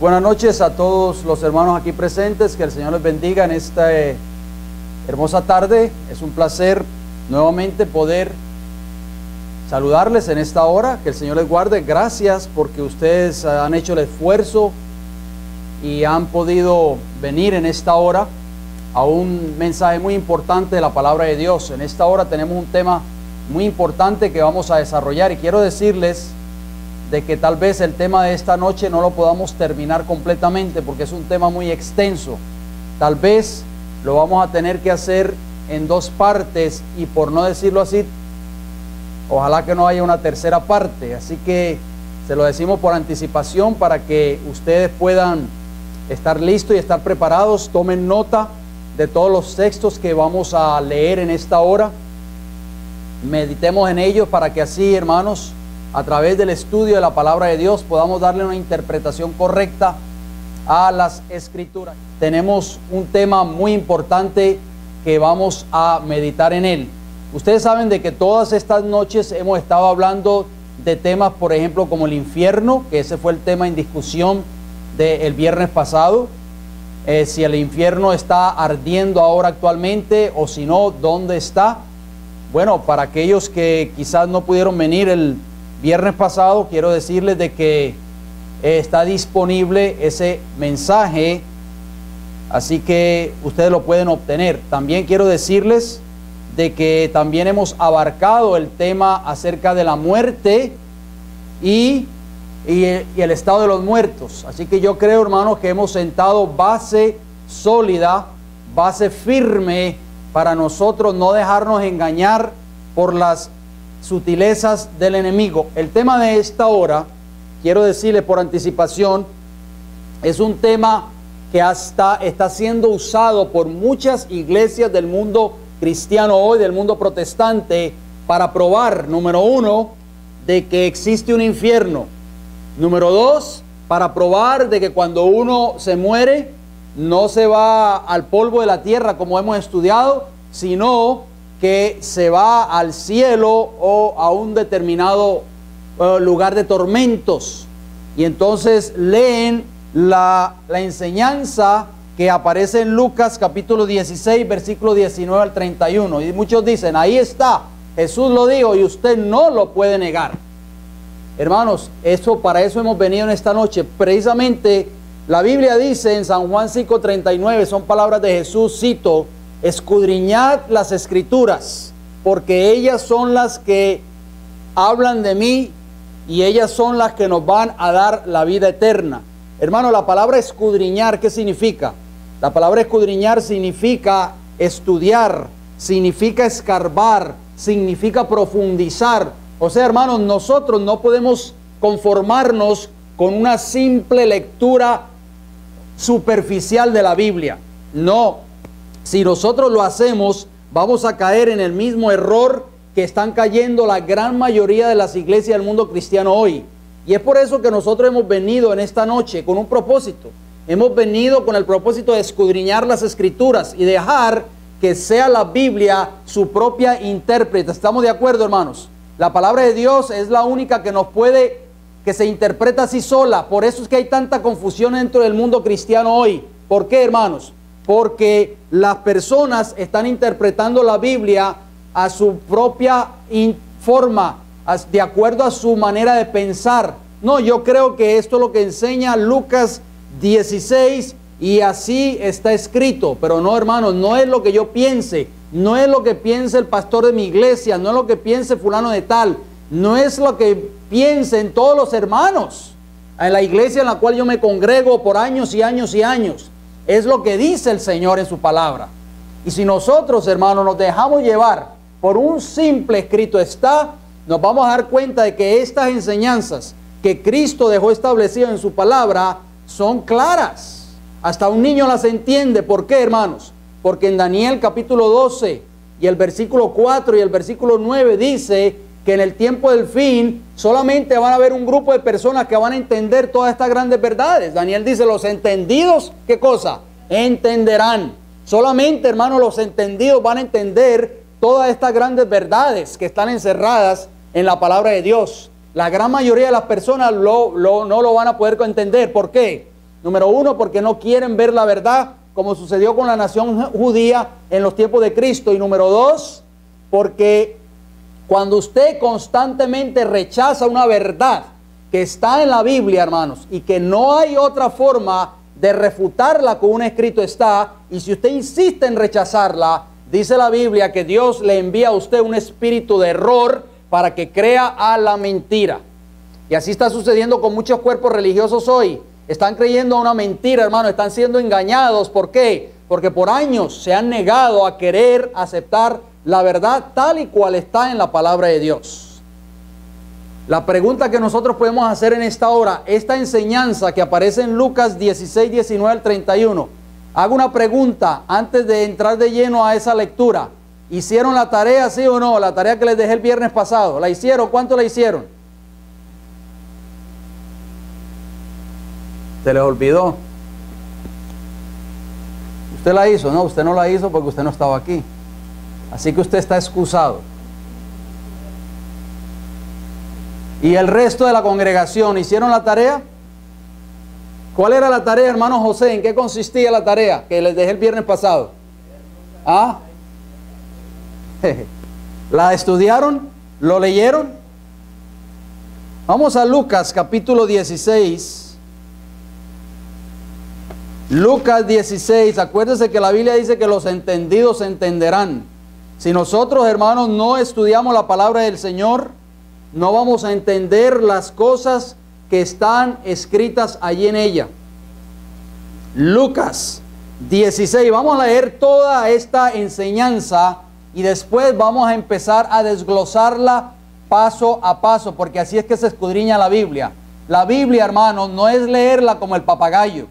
buenas noches a todos los hermanos aquí presentes, que el Señor les bendiga en esta eh, hermosa tarde. Es un placer nuevamente poder saludarles en esta hora, que el Señor les guarde. Gracias porque ustedes han hecho el esfuerzo y han podido venir en esta hora a un mensaje muy importante de la palabra de Dios. En esta hora tenemos un tema muy importante que vamos a desarrollar y quiero decirles de que tal vez el tema de esta noche no lo podamos terminar completamente porque es un tema muy extenso. Tal vez lo vamos a tener que hacer en dos partes y por no decirlo así, ojalá que no haya una tercera parte. Así que se lo decimos por anticipación para que ustedes puedan estar listos y estar preparados. Tomen nota de todos los textos que vamos a leer en esta hora. Meditemos en ellos para que así, hermanos, a través del estudio de la palabra de Dios podamos darle una interpretación correcta a las escrituras. Tenemos un tema muy importante que vamos a meditar en él. Ustedes saben de que todas estas noches hemos estado hablando de temas, por ejemplo, como el infierno, que ese fue el tema en discusión del viernes pasado. Eh, si el infierno está ardiendo ahora actualmente o si no, ¿dónde está? Bueno, para aquellos que quizás no pudieron venir el viernes pasado, quiero decirles de que eh, está disponible ese mensaje, así que ustedes lo pueden obtener. También quiero decirles de que también hemos abarcado el tema acerca de la muerte y, y, y el estado de los muertos. Así que yo creo, hermanos, que hemos sentado base sólida, base firme para nosotros no dejarnos engañar por las sutilezas del enemigo. El tema de esta hora, quiero decirle por anticipación, es un tema que hasta está siendo usado por muchas iglesias del mundo cristiano hoy, del mundo protestante, para probar, número uno, de que existe un infierno. Número dos, para probar de que cuando uno se muere, no se va al polvo de la tierra como hemos estudiado, sino que se va al cielo o a un determinado uh, lugar de tormentos. Y entonces leen la, la, enseñanza que aparece en Lucas capítulo 16, versículo 19 al 31. Y muchos dicen, ahí está, Jesús lo dijo y usted no lo puede negar. Hermanos, eso para eso hemos venido en esta noche. Precisamente la Biblia dice en San Juan 5:39, son palabras de Jesús, cito, escudriñad las escrituras, porque ellas son las que hablan de mí y ellas son las que nos van a dar la vida eterna. Hermano, la palabra escudriñar, ¿qué significa? La palabra escudriñar significa estudiar, significa escarbar, significa profundizar. O sea, hermanos, nosotros no podemos conformarnos con una simple lectura superficial de la Biblia. No, si nosotros lo hacemos, vamos a caer en el mismo error que están cayendo la gran mayoría de las iglesias del mundo cristiano hoy. Y es por eso que nosotros hemos venido en esta noche con un propósito. Hemos venido con el propósito de escudriñar las escrituras y dejar que sea la Biblia su propia intérprete. ¿Estamos de acuerdo, hermanos? La palabra de Dios es la única que nos puede, que se interpreta así sola. Por eso es que hay tanta confusión dentro del mundo cristiano hoy. ¿Por qué, hermanos? Porque las personas están interpretando la Biblia a su propia forma, de acuerdo a su manera de pensar. No, yo creo que esto es lo que enseña Lucas 16 y así está escrito, pero no hermanos, no es lo que yo piense, no es lo que piense el pastor de mi iglesia, no es lo que piense fulano de tal, no es lo que piensen todos los hermanos en la iglesia en la cual yo me congrego por años y años y años. Es lo que dice el Señor en su palabra. Y si nosotros, hermanos, nos dejamos llevar por un simple escrito está, nos vamos a dar cuenta de que estas enseñanzas que Cristo dejó establecidas en su palabra son claras. Hasta un niño las entiende. ¿Por qué, hermanos? Porque en Daniel capítulo 12 y el versículo 4 y el versículo 9 dice que en el tiempo del fin solamente van a haber un grupo de personas que van a entender todas estas grandes verdades. Daniel dice, los entendidos, ¿qué cosa? Entenderán. Solamente, hermanos, los entendidos van a entender todas estas grandes verdades que están encerradas en la palabra de Dios. La gran mayoría de las personas no lo van a poder entender. ¿Por qué? Número uno, porque no quieren ver la verdad, como sucedió con la nación judía en los tiempos de Cristo. Y número dos, porque cuando usted constantemente rechaza una verdad que está en la Biblia, hermanos, y que no hay otra forma de refutarla con un escrito está, y si usted insiste en rechazarla, dice la Biblia que Dios le envía a usted un espíritu de error para que crea a la mentira. Y así está sucediendo con muchos cuerpos religiosos hoy. Están creyendo a una mentira, hermano, están siendo engañados. ¿Por qué? Porque por años se han negado a querer aceptar la verdad tal y cual está en la palabra de Dios. La pregunta que nosotros podemos hacer en esta hora, esta enseñanza que aparece en Lucas 16, 19 al 31, hago una pregunta antes de entrar de lleno a esa lectura. ¿Hicieron la tarea, sí o no? La tarea que les dejé el viernes pasado. ¿La hicieron? ¿Cuánto la hicieron? Se les olvidó. Usted la hizo, no, usted no la hizo porque usted no estaba aquí. Así que usted está excusado. ¿Y el resto de la congregación hicieron la tarea? ¿Cuál era la tarea, hermano José? ¿En qué consistía la tarea que les dejé el viernes pasado? ¿Ah? ¿La estudiaron? ¿Lo leyeron? Vamos a Lucas capítulo 16. Lucas 16, acuérdense que la Biblia dice que los entendidos entenderán. Si nosotros, hermanos, no estudiamos la palabra del Señor, no vamos a entender las cosas que están escritas allí en ella. Lucas 16, vamos a leer toda esta enseñanza y después vamos a empezar a desglosarla paso a paso, porque así es que se escudriña la Biblia. La Biblia, hermanos, no es leerla como el papagayo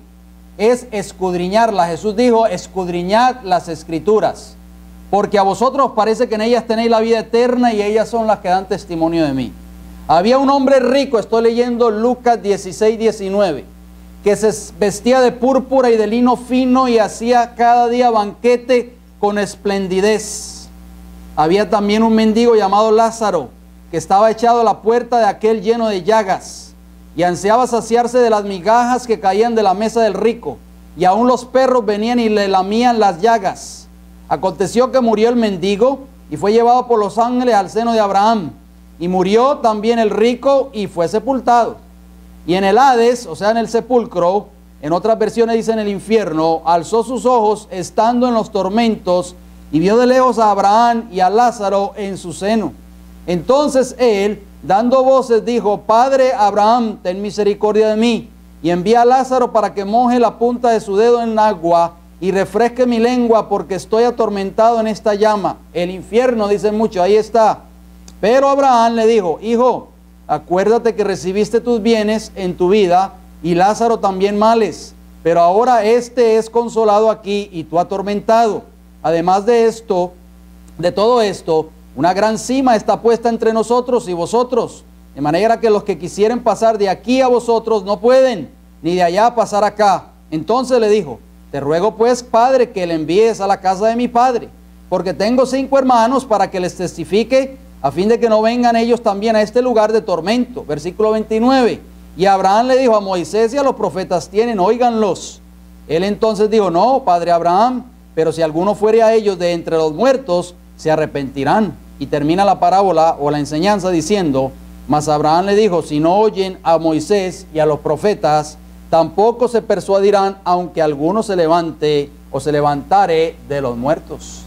es escudriñarla. Jesús dijo, escudriñad las escrituras, porque a vosotros parece que en ellas tenéis la vida eterna y ellas son las que dan testimonio de mí. Había un hombre rico, estoy leyendo Lucas 16, 19, que se vestía de púrpura y de lino fino y hacía cada día banquete con esplendidez. Había también un mendigo llamado Lázaro, que estaba echado a la puerta de aquel lleno de llagas y ansiaba saciarse de las migajas que caían de la mesa del rico, y aún los perros venían y le lamían las llagas. Aconteció que murió el mendigo y fue llevado por los ángeles al seno de Abraham, y murió también el rico y fue sepultado. Y en el Hades, o sea, en el sepulcro, en otras versiones dice en el infierno, alzó sus ojos estando en los tormentos y vio de lejos a Abraham y a Lázaro en su seno. Entonces él, Dando voces dijo, Padre Abraham, ten misericordia de mí, y envía a Lázaro para que moje la punta de su dedo en agua y refresque mi lengua porque estoy atormentado en esta llama. El infierno, dicen mucho, ahí está. Pero Abraham le dijo, hijo, acuérdate que recibiste tus bienes en tu vida y Lázaro también males, pero ahora este es consolado aquí y tú atormentado. Además de esto, de todo esto, una gran cima está puesta entre nosotros y vosotros, de manera que los que quisieren pasar de aquí a vosotros no pueden, ni de allá pasar acá. Entonces le dijo, te ruego pues, Padre, que le envíes a la casa de mi Padre, porque tengo cinco hermanos para que les testifique, a fin de que no vengan ellos también a este lugar de tormento. Versículo 29. Y Abraham le dijo a Moisés y a los profetas tienen, óiganlos. Él entonces dijo, no, Padre Abraham, pero si alguno fuere a ellos de entre los muertos, se arrepentirán y termina la parábola o la enseñanza diciendo, mas Abraham le dijo, si no oyen a Moisés y a los profetas, tampoco se persuadirán aunque alguno se levante o se levantare de los muertos.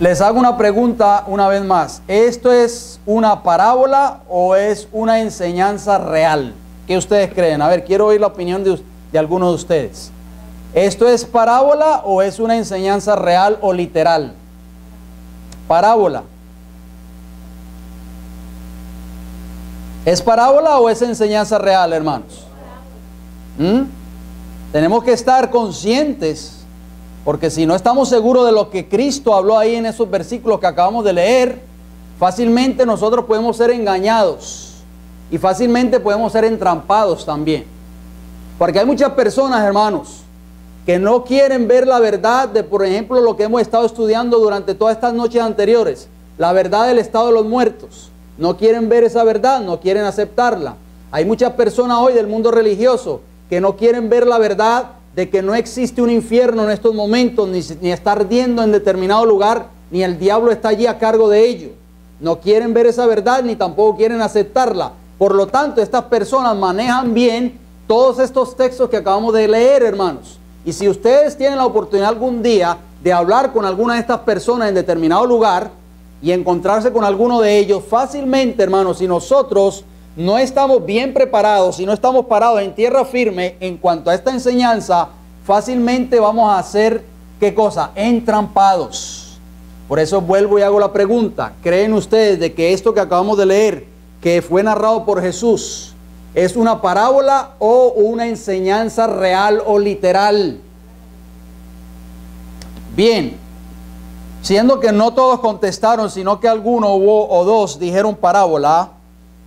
Les hago una pregunta una vez más. ¿Esto es una parábola o es una enseñanza real? ¿Qué ustedes creen? A ver, quiero oír la opinión de, de algunos de ustedes. ¿Esto es parábola o es una enseñanza real o literal? Parábola. ¿Es parábola o es enseñanza real, hermanos? ¿Mm? Tenemos que estar conscientes, porque si no estamos seguros de lo que Cristo habló ahí en esos versículos que acabamos de leer, fácilmente nosotros podemos ser engañados y fácilmente podemos ser entrampados también. Porque hay muchas personas, hermanos, que no quieren ver la verdad de, por ejemplo, lo que hemos estado estudiando durante todas estas noches anteriores, la verdad del estado de los muertos. No quieren ver esa verdad, no quieren aceptarla. Hay muchas personas hoy del mundo religioso que no quieren ver la verdad de que no existe un infierno en estos momentos, ni, ni está ardiendo en determinado lugar, ni el diablo está allí a cargo de ello. No quieren ver esa verdad, ni tampoco quieren aceptarla. Por lo tanto, estas personas manejan bien todos estos textos que acabamos de leer, hermanos. Y si ustedes tienen la oportunidad algún día de hablar con alguna de estas personas en determinado lugar y encontrarse con alguno de ellos, fácilmente, hermanos, si nosotros no estamos bien preparados, si no estamos parados en tierra firme en cuanto a esta enseñanza, fácilmente vamos a ser, ¿qué cosa? Entrampados. Por eso vuelvo y hago la pregunta, ¿creen ustedes de que esto que acabamos de leer, que fue narrado por Jesús, ¿Es una parábola o una enseñanza real o literal? Bien, siendo que no todos contestaron, sino que alguno o dos dijeron parábola,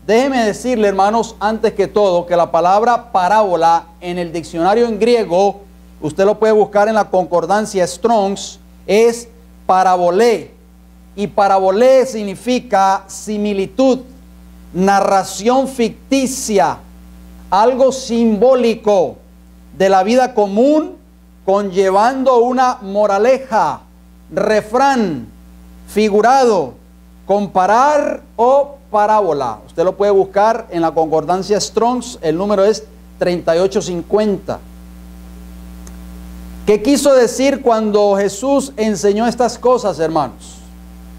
déjeme decirle, hermanos, antes que todo, que la palabra parábola en el diccionario en griego, usted lo puede buscar en la concordancia Strongs, es parabolé. Y parabolé significa similitud narración ficticia, algo simbólico de la vida común, conllevando una moraleja, refrán, figurado, comparar o parábola. Usted lo puede buscar en la concordancia Strongs, el número es 3850. ¿Qué quiso decir cuando Jesús enseñó estas cosas, hermanos?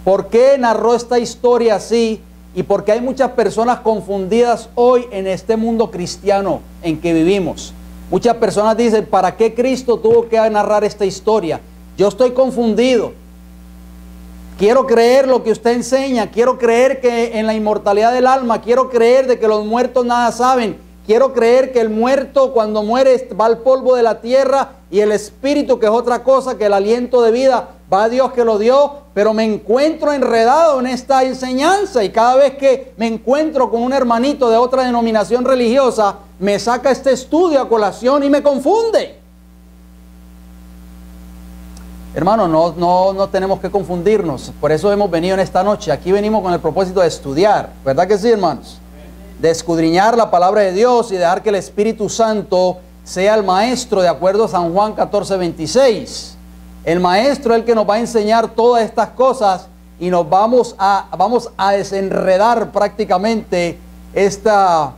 ¿Por qué narró esta historia así? y porque hay muchas personas confundidas hoy en este mundo cristiano en que vivimos. Muchas personas dicen, ¿para qué Cristo tuvo que narrar esta historia? Yo estoy confundido. Quiero creer lo que usted enseña, quiero creer que en la inmortalidad del alma, quiero creer de que los muertos nada saben, quiero creer que el muerto cuando muere va al polvo de la tierra y el espíritu que es otra cosa que el aliento de vida va a Dios que lo dio, pero me encuentro enredado en esta enseñanza y cada vez que me encuentro con un hermanito de otra denominación religiosa, me saca este estudio a colación y me confunde. Hermano, no, no, no tenemos que confundirnos, por eso hemos venido en esta noche. Aquí venimos con el propósito de estudiar, ¿verdad que sí, hermanos? De escudriñar la palabra de Dios y dejar que el Espíritu Santo sea el maestro de acuerdo a San Juan 14, 26. El maestro es el que nos va a enseñar todas estas cosas y nos vamos a, vamos a desenredar prácticamente esta,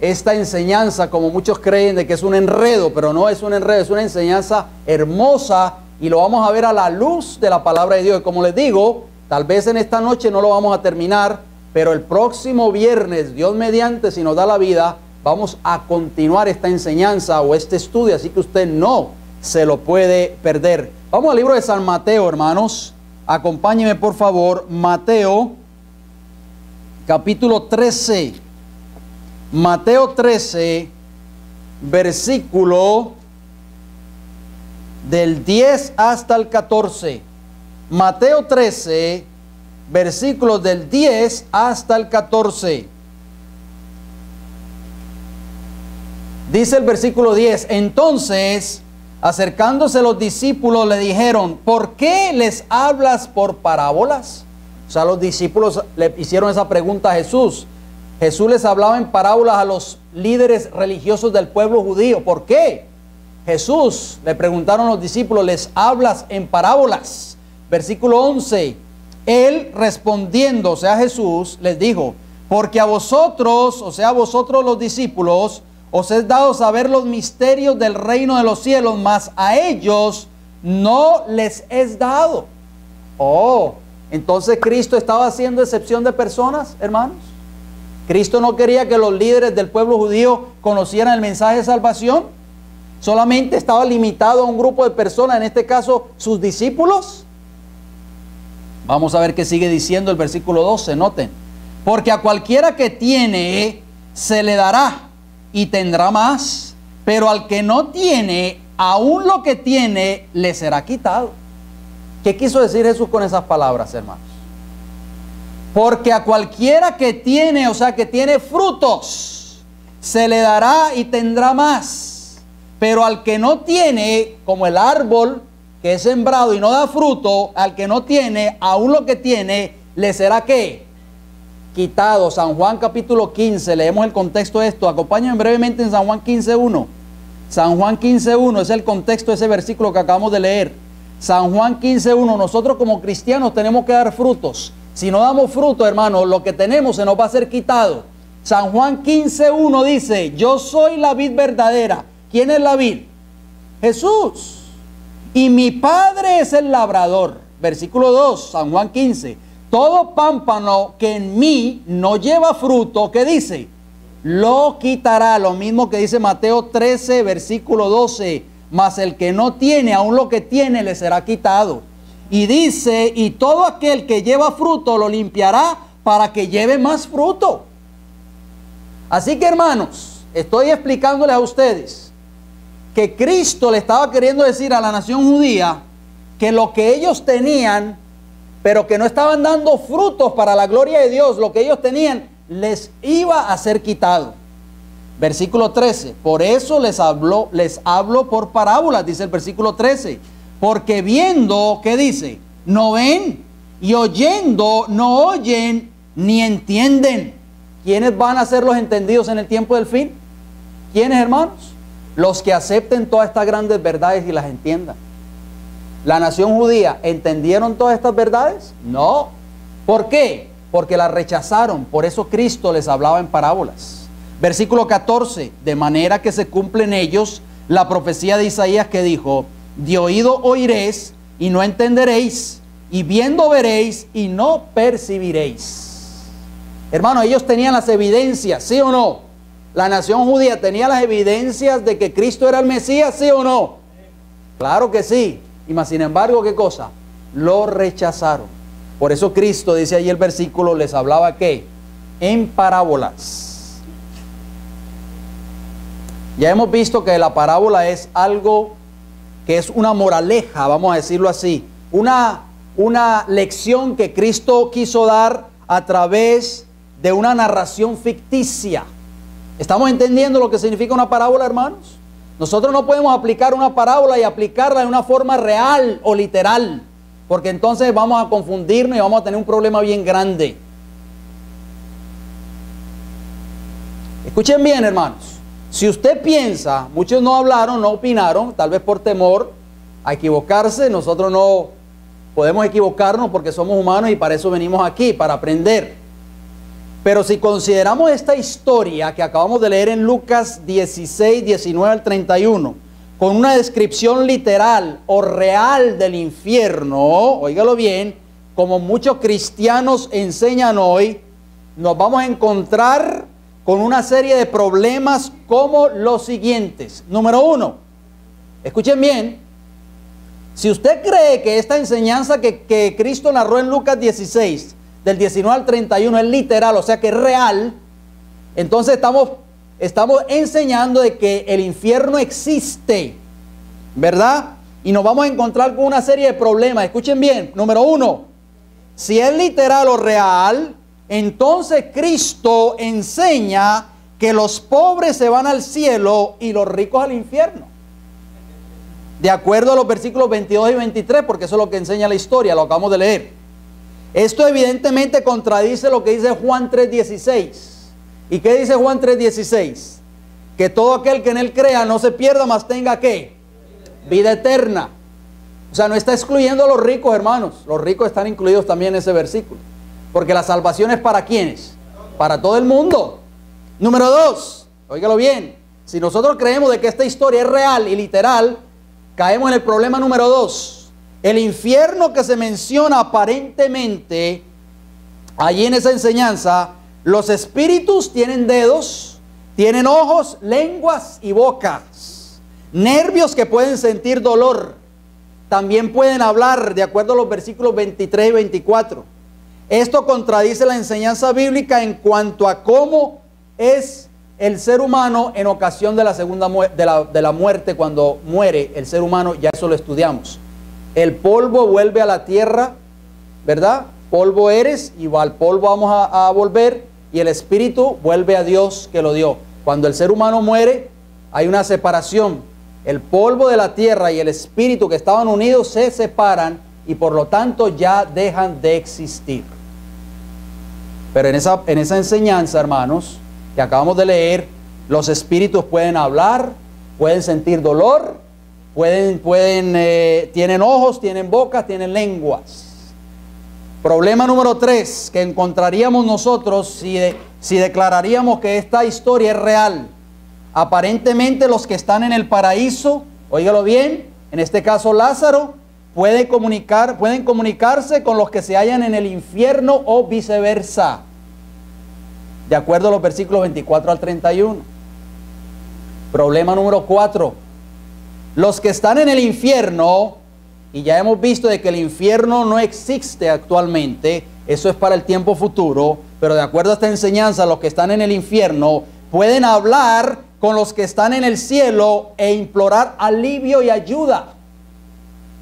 esta enseñanza, como muchos creen de que es un enredo, pero no es un enredo, es una enseñanza hermosa y lo vamos a ver a la luz de la palabra de Dios. Y como les digo, tal vez en esta noche no lo vamos a terminar, pero el próximo viernes, Dios mediante, si nos da la vida, vamos a continuar esta enseñanza o este estudio, así que usted no se lo puede perder. Vamos al libro de San Mateo, hermanos. Acompáñeme, por favor. Mateo, capítulo 13. Mateo 13, versículo del 10 hasta el 14. Mateo 13, versículos del 10 hasta el 14. Dice el versículo 10, entonces Acercándose los discípulos le dijeron, ¿por qué les hablas por parábolas? O sea, los discípulos le hicieron esa pregunta a Jesús. Jesús les hablaba en parábolas a los líderes religiosos del pueblo judío. ¿Por qué? Jesús, le preguntaron los discípulos, les hablas en parábolas. Versículo 11. Él respondiendo, o sea, Jesús, les dijo, porque a vosotros, o sea, a vosotros los discípulos, os es dado saber los misterios del reino de los cielos, mas a ellos no les es dado. Oh, entonces Cristo estaba haciendo excepción de personas, hermanos. Cristo no quería que los líderes del pueblo judío conocieran el mensaje de salvación. Solamente estaba limitado a un grupo de personas, en este caso sus discípulos. Vamos a ver qué sigue diciendo el versículo 12, noten. Porque a cualquiera que tiene, se le dará y tendrá más, pero al que no tiene, aún lo que tiene, le será quitado. ¿Qué quiso decir Jesús con esas palabras, hermanos? Porque a cualquiera que tiene, o sea, que tiene frutos, se le dará y tendrá más. Pero al que no tiene, como el árbol que es sembrado y no da fruto, al que no tiene, aún lo que tiene, le será qué? quitado. San Juan capítulo 15, leemos el contexto de esto. Acompáñenme brevemente en San Juan 15.1. San Juan 15.1 es el contexto de ese versículo que acabamos de leer. San Juan 15.1, nosotros como cristianos tenemos que dar frutos. Si no damos fruto, hermano, lo que tenemos se nos va a ser quitado. San Juan 15.1 dice, yo soy la vid verdadera. ¿Quién es la vid? Jesús. Y mi padre es el labrador. Versículo 2, San Juan 15. Todo pámpano que en mí no lleva fruto, ¿qué dice? Lo quitará. Lo mismo que dice Mateo 13, versículo 12. Mas el que no tiene, aún lo que tiene, le será quitado. Y dice, y todo aquel que lleva fruto lo limpiará para que lleve más fruto. Así que hermanos, estoy explicándoles a ustedes que Cristo le estaba queriendo decir a la nación judía que lo que ellos tenían, pero que no estaban dando frutos para la gloria de Dios, lo que ellos tenían, les iba a ser quitado. Versículo 13, por eso les hablo, les hablo por parábolas, dice el versículo 13, porque viendo, ¿qué dice? No ven, y oyendo, no oyen, ni entienden. ¿Quiénes van a ser los entendidos en el tiempo del fin? ¿Quiénes, hermanos? Los que acepten todas estas grandes verdades y las entiendan. ¿La nación judía entendieron todas estas verdades? No. ¿Por qué? Porque las rechazaron. Por eso Cristo les hablaba en parábolas. Versículo 14. De manera que se cumplen ellos la profecía de Isaías que dijo, de oído oiréis y no entenderéis, y viendo veréis y no percibiréis. Hermano, ellos tenían las evidencias, ¿sí o no? La nación judía tenía las evidencias de que Cristo era el Mesías, ¿sí o no? Claro que sí. Y más sin embargo, ¿qué cosa? Lo rechazaron. Por eso Cristo, dice ahí el versículo, les hablaba que en parábolas. Ya hemos visto que la parábola es algo que es una moraleja, vamos a decirlo así, una, una lección que Cristo quiso dar a través de una narración ficticia. ¿Estamos entendiendo lo que significa una parábola, hermanos? Nosotros no podemos aplicar una parábola y aplicarla de una forma real o literal, porque entonces vamos a confundirnos y vamos a tener un problema bien grande. Escuchen bien, hermanos. Si usted piensa, muchos no hablaron, no opinaron, tal vez por temor a equivocarse, nosotros no podemos equivocarnos porque somos humanos y para eso venimos aquí, para aprender. Pero si consideramos esta historia que acabamos de leer en Lucas 16, 19 al 31, con una descripción literal o real del infierno, óigalo bien, como muchos cristianos enseñan hoy, nos vamos a encontrar con una serie de problemas como los siguientes. Número uno, escuchen bien, si usted cree que esta enseñanza que, Cristo narró en Lucas 16, del 19 al 31, es literal, o sea que es real, entonces estamos, estamos enseñando de que el infierno existe, ¿verdad? Y nos vamos a encontrar con una serie de problemas. Escuchen bien, número uno, si es literal o real, entonces Cristo enseña que los pobres se van al cielo y los ricos al infierno. De acuerdo a los versículos 22 y 23, porque eso es lo que enseña la historia, lo acabamos de leer. Esto evidentemente contradice lo que dice Juan 3.16. ¿Y qué dice Juan 3.16? Que todo aquel que en él crea no se pierda, más tenga qué? Vida eterna. O sea, no está excluyendo a los ricos, hermanos. Los ricos están incluidos también en ese versículo. Porque la salvación es para quienes? Para todo el mundo. Número dos, óigalo bien. Si nosotros creemos de que esta historia es real y literal, caemos en el problema número dos. El infierno que se menciona aparentemente allí en esa enseñanza, los espíritus tienen dedos, tienen ojos, lenguas y bocas, nervios que pueden sentir dolor, también pueden hablar de acuerdo a los versículos 23 y 24. Esto contradice la enseñanza bíblica en cuanto a cómo es el ser humano en ocasión de la segunda de la, de la muerte, cuando muere el ser humano, ya eso lo estudiamos. El polvo vuelve a la tierra, ¿verdad? Polvo eres y al polvo vamos a, volver y el espíritu vuelve a Dios que lo dio. Cuando el ser humano muere, hay una separación. El polvo de la tierra y el espíritu que estaban unidos se separan y por lo tanto ya dejan de existir. Pero en esa, en esa enseñanza, hermanos, que acabamos de leer, los espíritus pueden hablar, pueden sentir dolor, pueden, pueden, eh, tienen ojos, tienen bocas, tienen lenguas. Problema número tres que encontraríamos nosotros si, declararíamos que esta historia es real. Aparentemente los que están en el paraíso, óigalo bien, en este caso Lázaro, puede comunicar, pueden comunicarse con los que se hallan en el infierno o viceversa. De acuerdo a los versículos 24 al 31. Problema número 4. Los que están en el infierno, y ya hemos visto de que el infierno no existe actualmente, eso es para el tiempo futuro, pero de acuerdo a esta enseñanza, los que están en el infierno pueden hablar con los que están en el cielo e implorar alivio y ayuda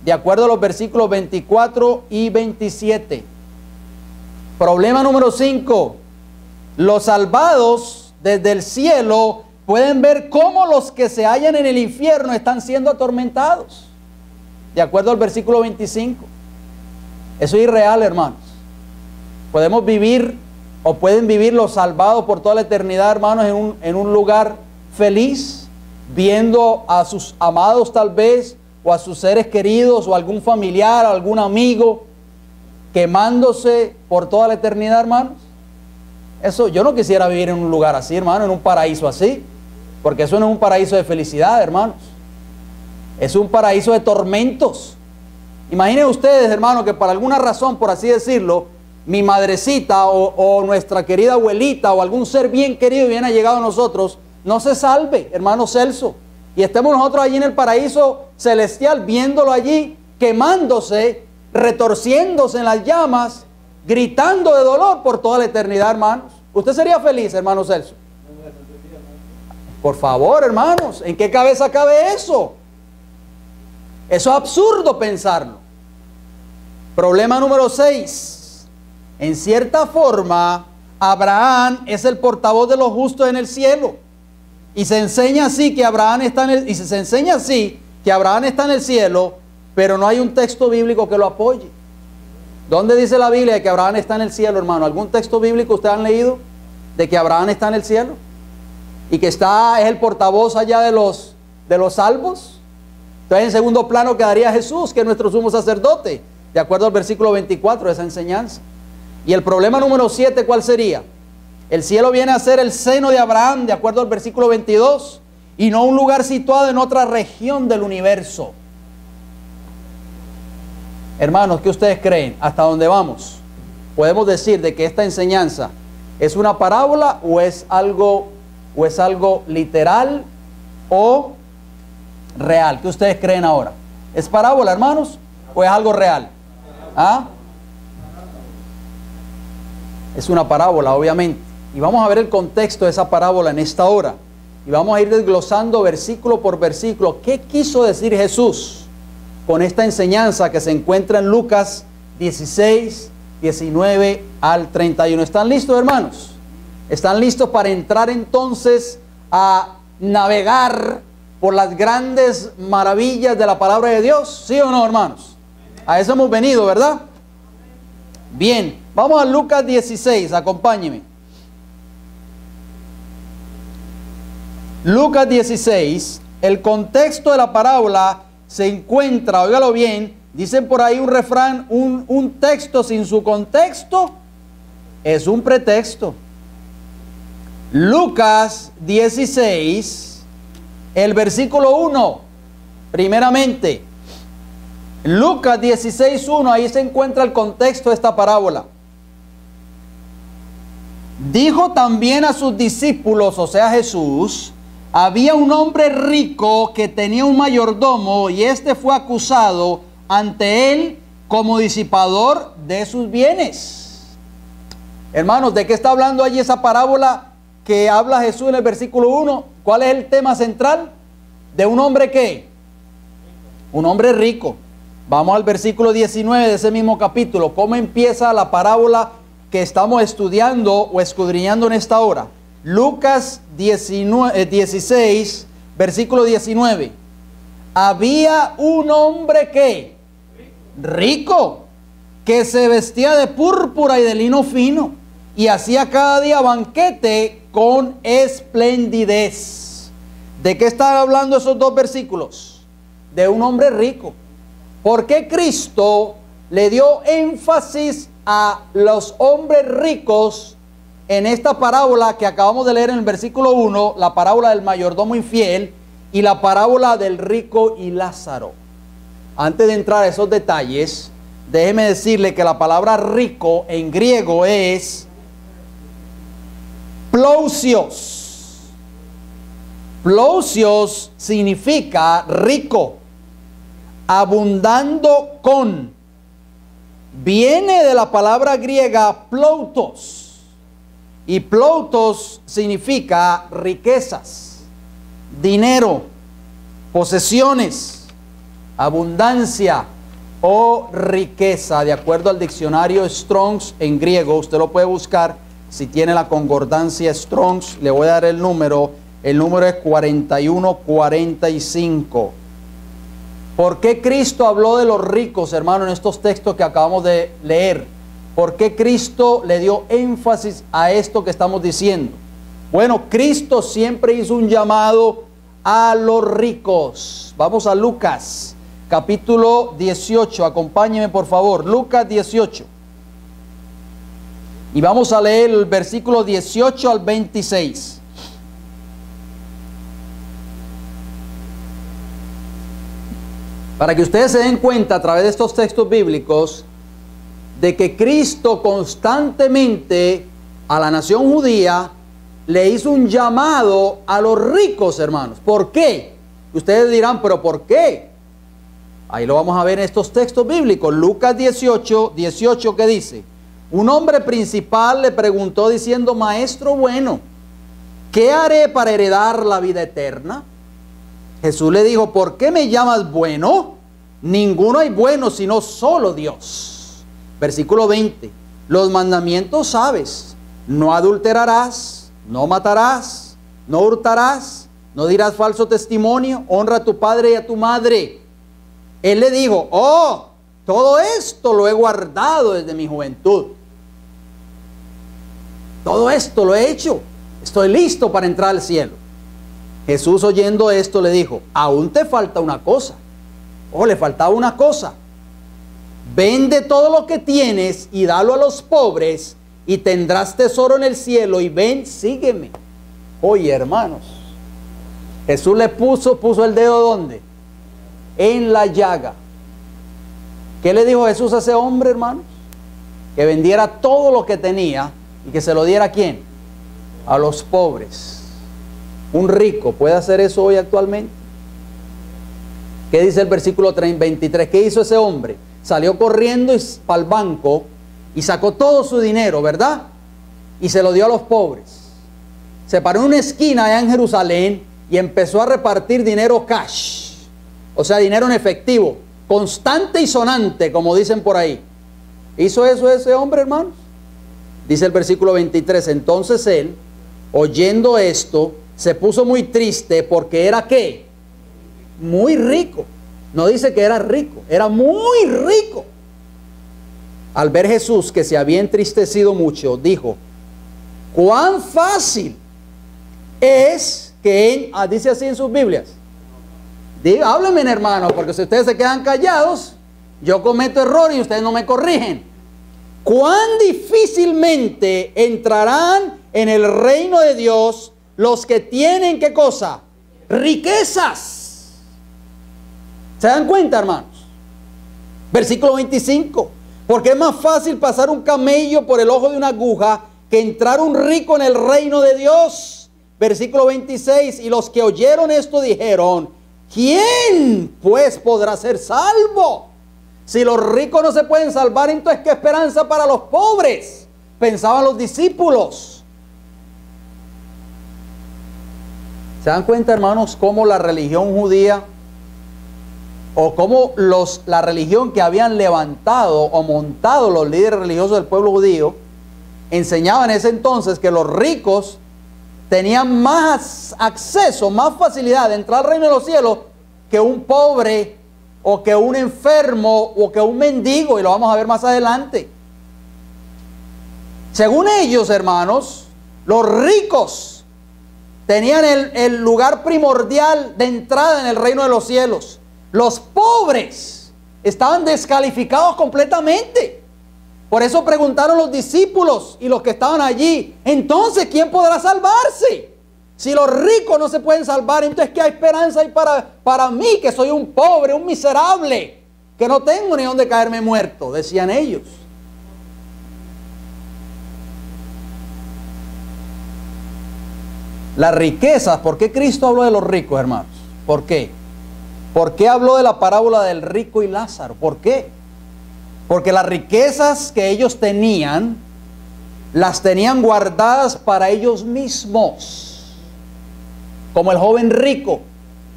de acuerdo a los versículos 24 y 27. Problema número 5. Los salvados desde el cielo pueden ver cómo los que se hallan en el infierno están siendo atormentados. De acuerdo al versículo 25. Eso es irreal, hermanos. Podemos vivir o pueden vivir los salvados por toda la eternidad, hermanos, en un, en un lugar feliz, viendo a sus amados tal vez o a sus seres queridos o algún familiar, algún amigo quemándose por toda la eternidad, hermanos. Eso yo no quisiera vivir en un lugar así, hermano, en un paraíso así, porque eso no es un paraíso de felicidad, hermanos. Es un paraíso de tormentos. Imaginen ustedes, hermanos, que por alguna razón, por así decirlo, mi madrecita o, nuestra querida abuelita o algún ser bien querido y bien llegado a nosotros, no se salve, hermano Celso y estemos nosotros allí en el paraíso celestial viéndolo allí quemándose, retorciéndose en las llamas, gritando de dolor por toda la eternidad, hermanos. ¿Usted sería feliz, hermano Celso? Por favor, hermanos, ¿en qué cabeza cabe eso? Eso es absurdo pensarlo. Problema número 6. En cierta forma, Abraham es el portavoz de los justos en el cielo. Y se enseña así que Abraham está en el, y se enseña así que Abraham está en el cielo, pero no hay un texto bíblico que lo apoye. ¿Dónde dice la Biblia que Abraham está en el cielo, hermano? ¿Algún texto bíblico ustedes han leído de que Abraham está en el cielo? Y que está, es el portavoz allá de los, de los salvos. Entonces en segundo plano quedaría Jesús, que es nuestro sumo sacerdote, de acuerdo al versículo 24 de esa enseñanza. Y el problema número 7, ¿cuál sería? El cielo viene a ser el seno de Abraham, de acuerdo al versículo 22, y no un lugar situado en otra región del universo. Hermanos, ¿qué ustedes creen? ¿Hasta dónde vamos? Podemos decir de que esta enseñanza es una parábola o es algo o es algo literal o real. ¿Qué ustedes creen ahora? ¿Es parábola, hermanos? ¿O es algo real? ¿Ah? Es una parábola, obviamente. Y vamos a ver el contexto de esa parábola en esta hora. Y vamos a ir desglosando versículo por versículo qué quiso decir Jesús con esta enseñanza que se encuentra en Lucas 16, 19 al 31. ¿Están listos, hermanos? ¿Están listos para entrar entonces a navegar por las grandes maravillas de la palabra de Dios? ¿Sí o no, hermanos? A eso hemos venido, ¿verdad? Bien, vamos a Lucas 16, acompáñeme. Lucas 16, el contexto de la parábola se encuentra, óigalo bien, dicen por ahí un refrán, un, un texto sin su contexto es un pretexto. Lucas 16, el versículo 1, primeramente, Lucas 16, 1, ahí se encuentra el contexto de esta parábola. Dijo también a sus discípulos, o sea Jesús, había un hombre rico que tenía un mayordomo y este fue acusado ante él como disipador de sus bienes. Hermanos, ¿de qué está hablando allí esa parábola que habla Jesús en el versículo 1? ¿Cuál es el tema central? De un hombre que? Un hombre rico. Vamos al versículo 19 de ese mismo capítulo. ¿Cómo empieza la parábola que estamos estudiando o escudriñando en esta hora? Lucas 19, 16, eh, versículo 19. Había un hombre que, rico, que se vestía de púrpura y de lino fino y hacía cada día banquete con esplendidez. ¿De qué están hablando esos dos versículos? De un hombre rico. ¿Por qué Cristo le dio énfasis a los hombres ricos en esta parábola que acabamos de leer en el versículo 1, la parábola del mayordomo infiel y la parábola del rico y Lázaro? Antes de entrar a esos detalles, déjeme decirle que la palabra rico en griego es plosios. Plosios significa rico, abundando con. Viene de la palabra griega ploutos. Y ploutos significa riquezas, dinero, posesiones abundancia o riqueza, de acuerdo al diccionario Strongs en griego, usted lo puede buscar, si tiene la concordancia Strongs, le voy a dar el número, el número es 4145. ¿Por qué Cristo habló de los ricos, hermano, en estos textos que acabamos de leer? ¿Por qué Cristo le dio énfasis a esto que estamos diciendo? Bueno, Cristo siempre hizo un llamado a los ricos. Vamos a Lucas capítulo 18. Acompáñeme por favor, Lucas 18. Y vamos a leer el versículo 18 al 26. Para que ustedes se den cuenta a través de estos textos bíblicos de que Cristo constantemente a la nación judía le hizo un llamado a los ricos, hermanos. ¿Por qué? Ustedes dirán, pero ¿por qué? Ahí lo vamos a ver en estos textos bíblicos. Lucas 18, 18 que dice, un hombre principal le preguntó diciendo, maestro bueno, ¿qué haré para heredar la vida eterna? Jesús le dijo, ¿por qué me llamas bueno? Ninguno hay bueno sino solo Dios. Versículo 20, los mandamientos sabes, no adulterarás, no matarás, no hurtarás, no dirás falso testimonio, honra a tu padre y a tu madre. Él le dijo, oh, todo esto lo he guardado desde mi juventud. Todo esto lo he hecho. Estoy listo para entrar al cielo. Jesús oyendo esto le dijo, aún te falta una cosa. Oh, le faltaba una cosa. Vende todo lo que tienes y dalo a los pobres y tendrás tesoro en el cielo y ven, sígueme. Oye, hermanos, Jesús le puso, puso el dedo donde? en la llaga. ¿Qué le dijo Jesús a ese hombre, hermanos? Que vendiera todo lo que tenía y que se lo diera a quién? A los pobres. Un rico puede hacer eso hoy actualmente. ¿Qué dice el versículo 23? ¿Qué hizo ese hombre? Salió corriendo para el banco y sacó todo su dinero, ¿verdad? Y se lo dio a los pobres. Se paró en una esquina allá en Jerusalén y empezó a repartir dinero cash o sea, dinero en efectivo, constante y sonante, como dicen por ahí. ¿Hizo eso ese hombre, hermanos? Dice el versículo 23, entonces él, oyendo esto, se puso muy triste porque era qué? Muy rico. No dice que era rico, era muy rico. Al ver Jesús que se había entristecido mucho, dijo, cuán fácil es que, ah, dice así en sus Biblias, Diga, háblenme, hermano, porque si ustedes se quedan callados, yo cometo error y ustedes no me corrigen. ¿Cuán difícilmente entrarán en el reino de Dios los que tienen qué cosa? Riquezas. ¿Se dan cuenta, hermanos? Versículo 25. Porque es más fácil pasar un camello por el ojo de una aguja que entrar un rico en el reino de Dios. Versículo 26. Y los que oyeron esto dijeron, ¿quién pues podrá ser salvo? Si los ricos no se pueden salvar, entonces ¿qué esperanza para los pobres? Pensaban los discípulos. ¿Se dan cuenta, hermanos, cómo la religión judía o cómo los, la religión que habían levantado o montado los líderes religiosos del pueblo judío enseñaban en ese entonces que los ricos tenían más acceso, más facilidad de entrar al reino de los cielos que un pobre o que un enfermo o que un mendigo, y lo vamos a ver más adelante. Según ellos, hermanos, los ricos tenían el, lugar primordial de entrada en el reino de los cielos. Los pobres estaban descalificados completamente. Por eso preguntaron los discípulos y los que estaban allí, entonces, ¿quién podrá salvarse? Si los ricos no se pueden salvar, entonces ¿qué esperanza hay para, para mí, que soy un pobre, un miserable, que no tengo ni dónde caerme muerto? Decían ellos. Las riquezas, ¿por qué Cristo habló de los ricos, hermanos? ¿Por qué? ¿Por qué habló de la parábola del rico y Lázaro? ¿Por qué? Porque las riquezas que ellos tenían, las tenían guardadas para ellos mismos. Como el joven rico.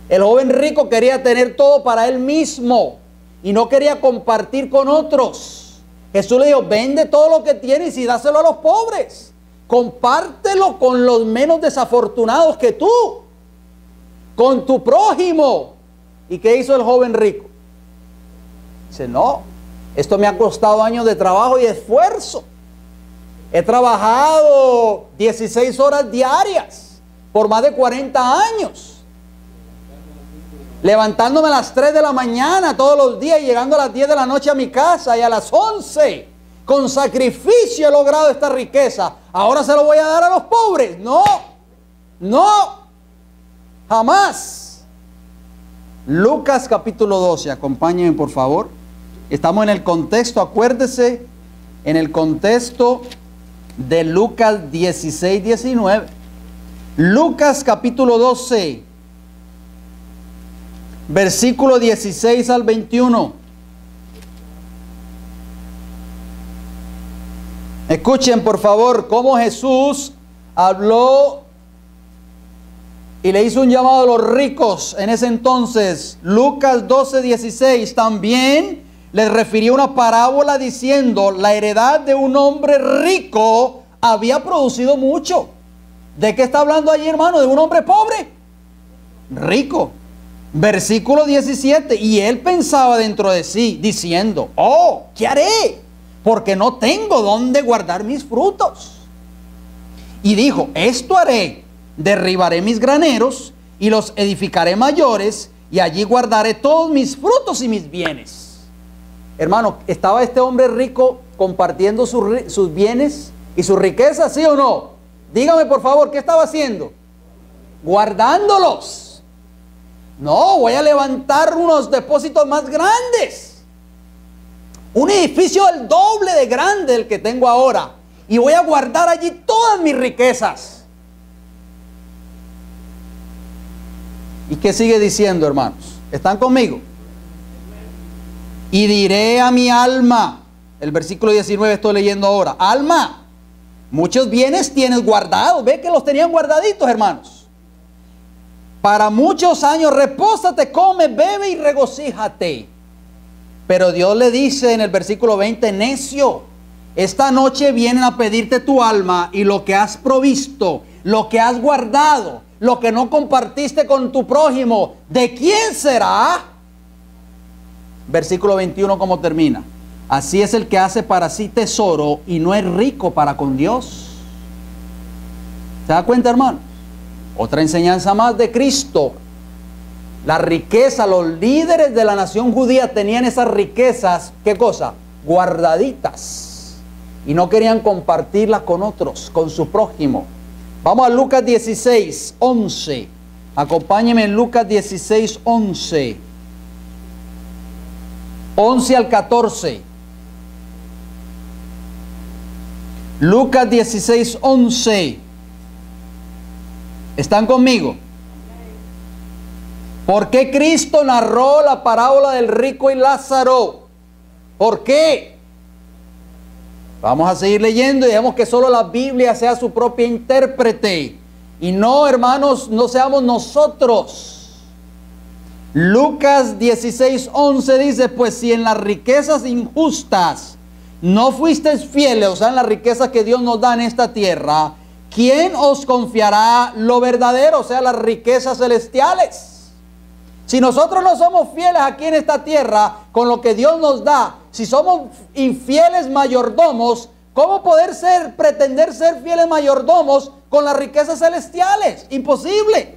El joven rico quería tener todo para él mismo y no quería compartir con otros. Jesús le dijo, vende todo lo que tienes y dáselo a los pobres. Compártelo con los menos desafortunados que tú, con tu prójimo. ¿Y qué hizo el joven rico? Dice, no, esto me ha costado años de trabajo y esfuerzo. He trabajado 16 horas diarias por más de 40 años. Levantándome a las 3 de la mañana todos los días y llegando a las 10 de la noche a mi casa y a las 11 con sacrificio he logrado esta riqueza. Ahora se lo voy a dar a los pobres. No, no, jamás. Lucas capítulo 12, acompáñenme por favor. Estamos en el contexto, acuérdese, en el contexto de Lucas 16, 19. Lucas capítulo 12, versículo 16 al 21. Escuchen por favor cómo Jesús habló y le hizo un llamado a los ricos en ese entonces. Lucas 12, 16 también les refirió una parábola diciendo, la heredad de un hombre rico había producido mucho. ¿De qué está hablando allí, hermano? ¿De un hombre pobre? Rico. Versículo 17. Y él pensaba dentro de sí, diciendo, oh, ¿qué haré? porque no tengo dónde guardar mis frutos. Y dijo, esto haré, derribaré mis graneros y los edificaré mayores y allí guardaré todos mis frutos y mis bienes. Hermano, ¿estaba este hombre rico compartiendo sus, bienes y su riqueza, sí o no? Dígame por favor, ¿qué estaba haciendo? Guardándolos. No, voy a levantar unos depósitos más grandes un edificio el doble de grande del que tengo ahora. Y voy a guardar allí todas mis riquezas. ¿Y qué sigue diciendo, hermanos? ¿Están conmigo? Y diré a mi alma, el versículo 19 estoy leyendo ahora, alma, muchos bienes tienes guardados, ve que los tenían guardaditos, hermanos. Para muchos años, repósate, come, bebe y regocíjate. Pero Dios le dice en el versículo 20, necio, esta noche vienen a pedirte tu alma y lo que has provisto, lo que has guardado, lo que no compartiste con tu prójimo, ¿de quién será? Versículo 21, ¿cómo termina? Así es el que hace para sí tesoro y no es rico para con Dios. ¿Se da cuenta, hermano? Otra enseñanza más de Cristo la riqueza, los líderes de la nación judía tenían esas riquezas, ¿qué cosa? Guardaditas. Y no querían compartirlas con otros, con su prójimo. Vamos a Lucas 16, 11. Acompáñeme en Lucas 16, 11. 11 al 14. Lucas 16, 11. ¿Están conmigo? ¿Por qué Cristo narró la parábola del rico y Lázaro? ¿Por qué? Vamos a seguir leyendo y dejemos que solo la Biblia sea su propia intérprete. Y no, hermanos, no seamos nosotros. Lucas 16, 11 dice, pues si en las riquezas injustas no fuisteis fieles, o sea, en las riquezas que Dios nos da en esta tierra, ¿quién os confiará lo verdadero, o sea, las riquezas celestiales? Si nosotros no somos fieles aquí en esta tierra con lo que Dios nos da, si somos infieles mayordomos, ¿Cómo poder ser, pretender ser fieles mayordomos con las riquezas celestiales? Imposible.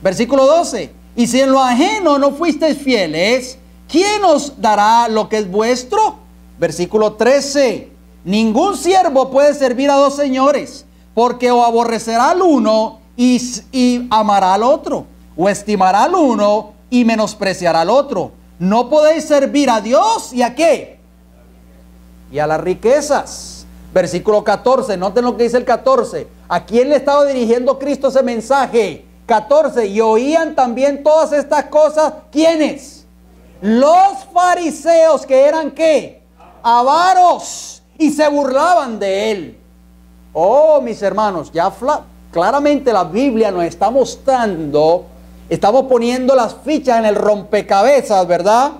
Versículo 12. Y si en lo ajeno no fuisteis fieles, ¿quién os dará lo que es vuestro? Versículo 13. Ningún siervo puede servir a dos señores, porque o aborrecerá al uno y, amará al otro, o estimará al uno y menospreciará al otro. No podéis servir a Dios y a qué? Y a las riquezas. Versículo 14, noten lo que dice el 14. ¿A quién le estaba dirigiendo Cristo ese mensaje? 14, y oían también todas estas cosas, ¿quiénes? Los fariseos que eran qué? Avaros y se burlaban de él. Oh, mis hermanos, ya claramente la Biblia nos está mostrando, estamos poniendo las fichas en el rompecabezas, ¿verdad?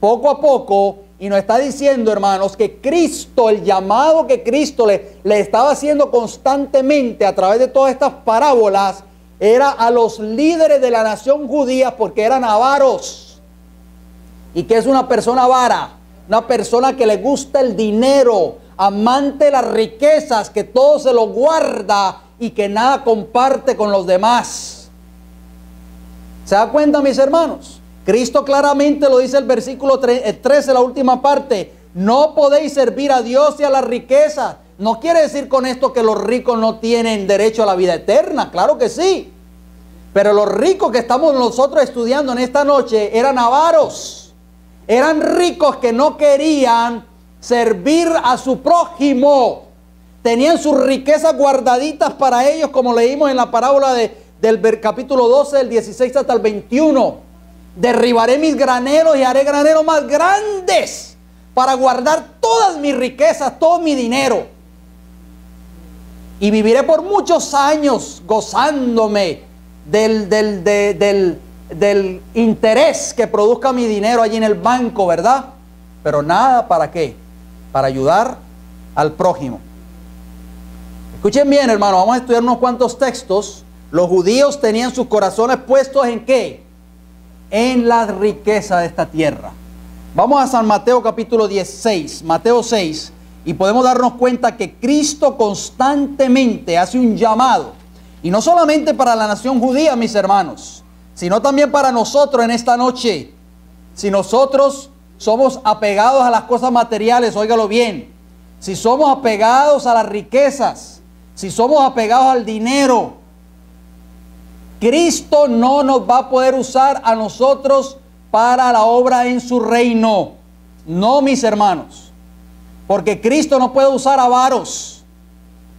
Poco a poco, y nos está diciendo, hermanos, que Cristo, el llamado que Cristo le, estaba haciendo constantemente a través de todas estas parábolas, era a los líderes de la nación judía porque eran avaros. ¿Y que es una persona avara? Una persona que le gusta el dinero, amante de las riquezas, que todo se lo guarda y que nada comparte con los demás. ¿Se da cuenta, mis hermanos? Cristo claramente lo dice el versículo 13, la última parte. No podéis servir a Dios y a las riquezas. No quiere decir con esto que los ricos no tienen derecho a la vida eterna, claro que sí. Pero los ricos que estamos nosotros estudiando en esta noche eran avaros. Eran ricos que no querían servir a su prójimo. Tenían sus riquezas guardaditas para ellos, como leímos en la parábola de, del capítulo 12, del 16 hasta el 21. Derribaré mis graneros y haré graneros más grandes para guardar todas mis riquezas, todo mi dinero y viviré por muchos años gozándome del, del, del, interés que produzca mi dinero allí en el banco, ¿verdad? Pero nada para qué? Para ayudar al prójimo. Escuchen bien, hermano, vamos a estudiar unos cuantos textos. Los judíos tenían sus corazones puestos en qué? En la riqueza de esta tierra. Vamos a San Mateo capítulo 16, Mateo 6, y podemos darnos cuenta que Cristo constantemente hace un llamado, y no solamente para la nación judía, mis hermanos, sino también para nosotros en esta noche. Si nosotros somos apegados a las cosas materiales, óigalo bien, si somos apegados a las riquezas, si somos apegados al dinero, Cristo no nos va a poder usar a nosotros para la obra en su reino. No, mis hermanos. Porque Cristo no puede usar avaros.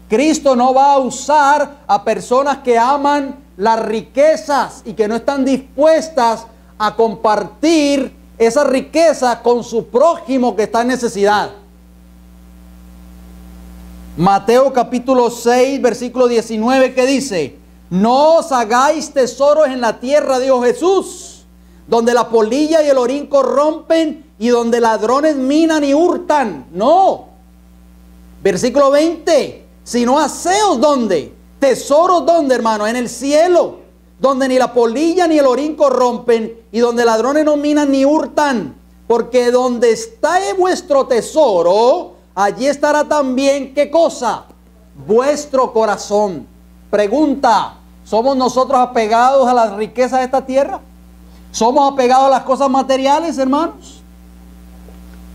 Cristo no va a usar a personas que aman las riquezas y que no están dispuestas a compartir esa riqueza con su prójimo que está en necesidad. Mateo capítulo 6, versículo 19, que dice, no os hagáis tesoros en la tierra, dijo Jesús, donde la polilla y el orín corrompen y donde ladrones minan y hurtan. No. Versículo 20. Sino aseos donde. Tesoros donde, hermano. En el cielo. Donde ni la polilla ni el orín corrompen. Y donde ladrones no minan ni hurtan. Porque donde está vuestro tesoro, allí estará también, ¿qué cosa? Vuestro corazón. Pregunta, ¿somos nosotros apegados a las riquezas de esta tierra? ¿Somos apegados a las cosas materiales, hermanos?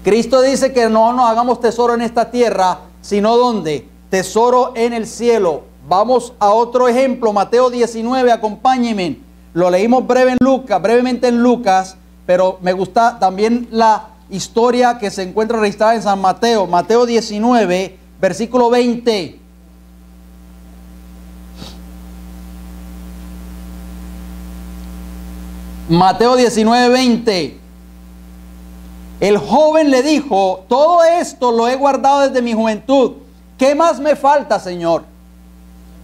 Cristo dice que no nos hagamos tesoro en esta tierra, sino donde? Tesoro en el cielo. Vamos a otro ejemplo, Mateo 19, acompáñenme. Lo leímos breve en Lucas, brevemente en Lucas, pero me gusta también la historia que se encuentra registrada en San Mateo, Mateo 19, versículo 20. Mateo 19, 20. El joven le dijo, todo esto lo he guardado desde mi juventud. ¿Qué más me falta, Señor?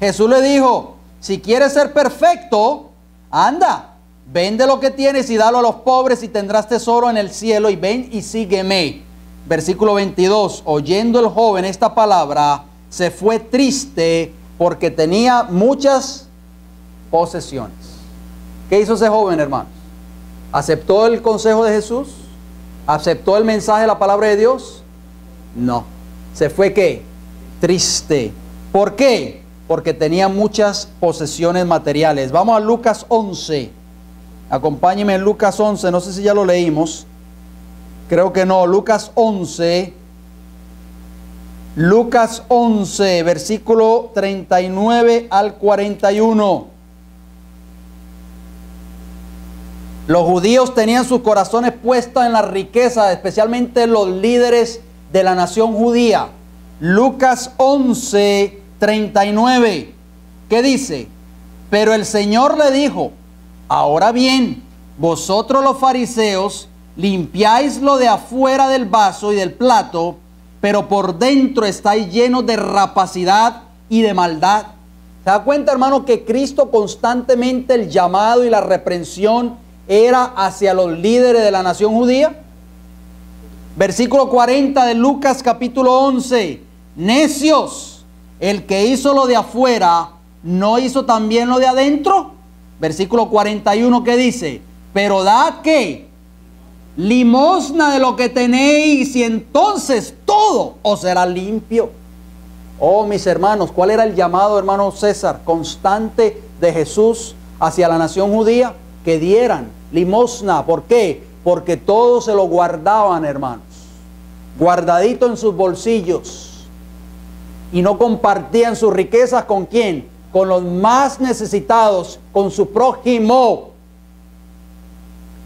Jesús le dijo, si quieres ser perfecto, anda, vende lo que tienes y dalo a los pobres y tendrás tesoro en el cielo y ven y sígueme. Versículo 22, oyendo el joven esta palabra, se fue triste porque tenía muchas posesiones. ¿Qué hizo ese joven, hermanos? ¿Aceptó el consejo de Jesús? ¿Aceptó el mensaje de la palabra de Dios? No. se fue qué? Triste. ¿Por qué? Porque tenía muchas posesiones materiales. Vamos a Lucas 11. Acompáñeme en Lucas 11, no sé si ya lo leímos. Creo que no. Lucas 11. Lucas 11, versículo 39 al 41. Los judíos tenían sus corazones puestos en la riqueza, especialmente los líderes de la nación judía. Lucas 11, 39. ¿Qué dice? Pero el Señor le dijo, ahora bien, vosotros los fariseos limpiáis lo de afuera del vaso y del plato, pero por dentro estáis llenos de rapacidad y de maldad. ¿Se da cuenta, hermano, que Cristo constantemente el llamado y la reprensión era hacia los líderes de la nación judía? Versículo 40 de Lucas capítulo 11. Necios, el que hizo lo de afuera, ¿no hizo también lo de adentro? Versículo 41 que dice, pero dad que limosna de lo que tenéis y entonces todo os será limpio. Oh, mis hermanos, ¿cuál era el llamado, hermano César, constante de Jesús hacia la nación judía? Que dieran limosna. ¿Por qué? Porque todos se lo guardaban, hermanos. Guardadito en sus bolsillos. Y no compartían sus riquezas con quién? Con los más necesitados, con su prójimo.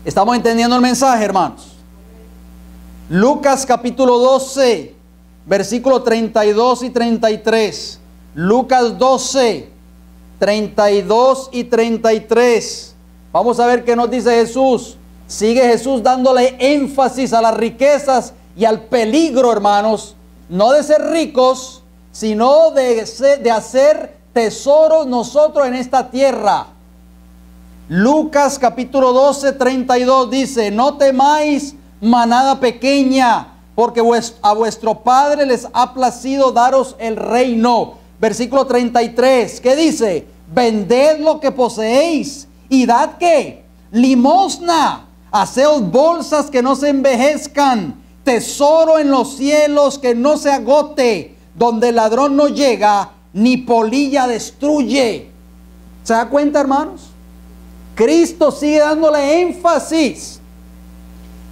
¿Estamos entendiendo el mensaje, hermanos? Lucas capítulo 12, versículo 32 y 33. Lucas 12, 32 y 33. Vamos a ver qué nos dice Jesús. Sigue Jesús dándole énfasis a las riquezas y al peligro, hermanos, no de ser ricos, sino de, hacer tesoros nosotros en esta tierra. Lucas capítulo 12, 32 dice, no temáis manada pequeña, porque a vuestro Padre les ha placido daros el reino. Versículo 33, ¿qué dice? Vended lo que poseéis y dad que limosna, haceos bolsas que no se envejezcan, tesoro en los cielos que no se agote, donde el ladrón no llega, ni polilla destruye. ¿Se da cuenta, hermanos? Cristo sigue dándole énfasis.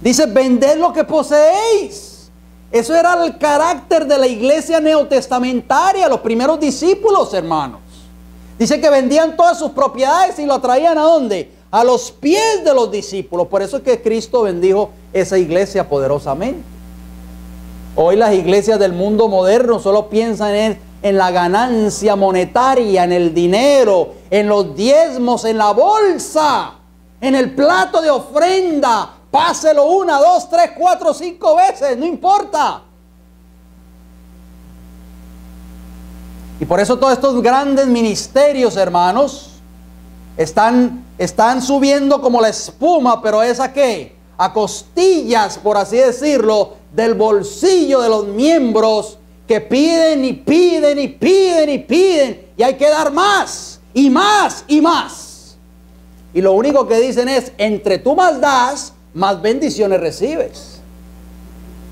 Dice, vended lo que poseéis. Eso era el carácter de la iglesia neotestamentaria, los primeros discípulos, hermanos. Dice que vendían todas sus propiedades y lo traían a dónde? A los pies de los discípulos. Por eso es que Cristo bendijo esa iglesia poderosamente. Hoy las iglesias del mundo moderno solo piensan en la ganancia monetaria, en el dinero, en los diezmos, en la bolsa, en el plato de ofrenda. Páselo una, dos, tres, cuatro, cinco veces, no importa. Y por eso todos estos grandes ministerios, hermanos, están, están subiendo como la espuma, pero es a qué? A costillas, por así decirlo, del bolsillo de los miembros que piden y piden y piden y piden y hay que dar más y más y más. Y lo único que dicen es, entre tú más das, más bendiciones recibes.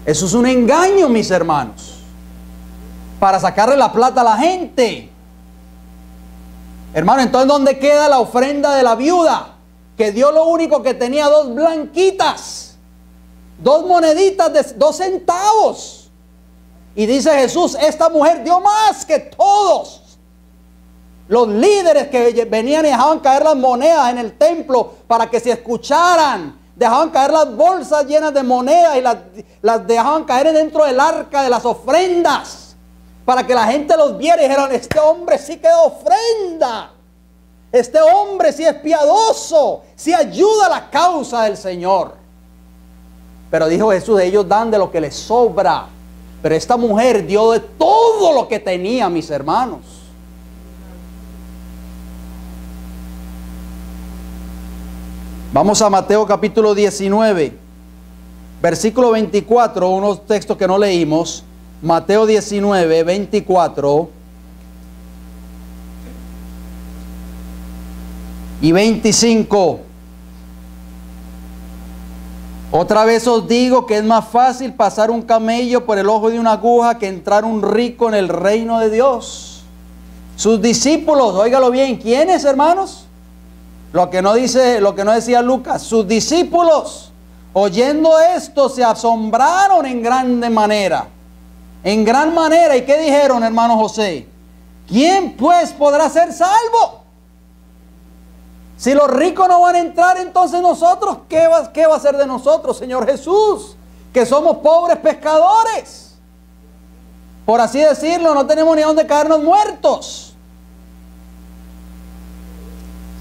Eso es un engaño, mis hermanos, para sacarle la plata a la gente. Hermano, entonces ¿dónde queda la ofrenda de la viuda? Que dio lo único que tenía dos blanquitas, dos moneditas de dos centavos. Y dice Jesús, esta mujer dio más que todos. Los líderes que venían y dejaban caer las monedas en el templo para que se escucharan. Dejaban caer las bolsas llenas de monedas y las, las dejaban caer dentro del arca de las ofrendas. Para que la gente los viera y dijeran, este hombre sí que ofrenda. Este hombre sí es piadoso, sí ayuda a la causa del Señor. Pero dijo Jesús, ellos dan de lo que les sobra. Pero esta mujer dio de todo lo que tenía, mis hermanos. Vamos a Mateo capítulo 19, versículo 24, unos textos que no leímos. Mateo 19, 24 y 25. Otra vez os digo que es más fácil pasar un camello por el ojo de una aguja que entrar un rico en el reino de Dios. Sus discípulos, óigalo bien, ¿quiénes hermanos? Lo que no dice, lo que no decía Lucas, sus discípulos, oyendo esto, se asombraron en grande manera. En gran manera. ¿Y qué dijeron, hermano José? ¿Quién pues podrá ser salvo? Si los ricos no van a entrar, entonces nosotros, ¿qué va, qué va a ser de nosotros, Señor Jesús? Que somos pobres pescadores. Por así decirlo, no tenemos ni dónde caernos muertos.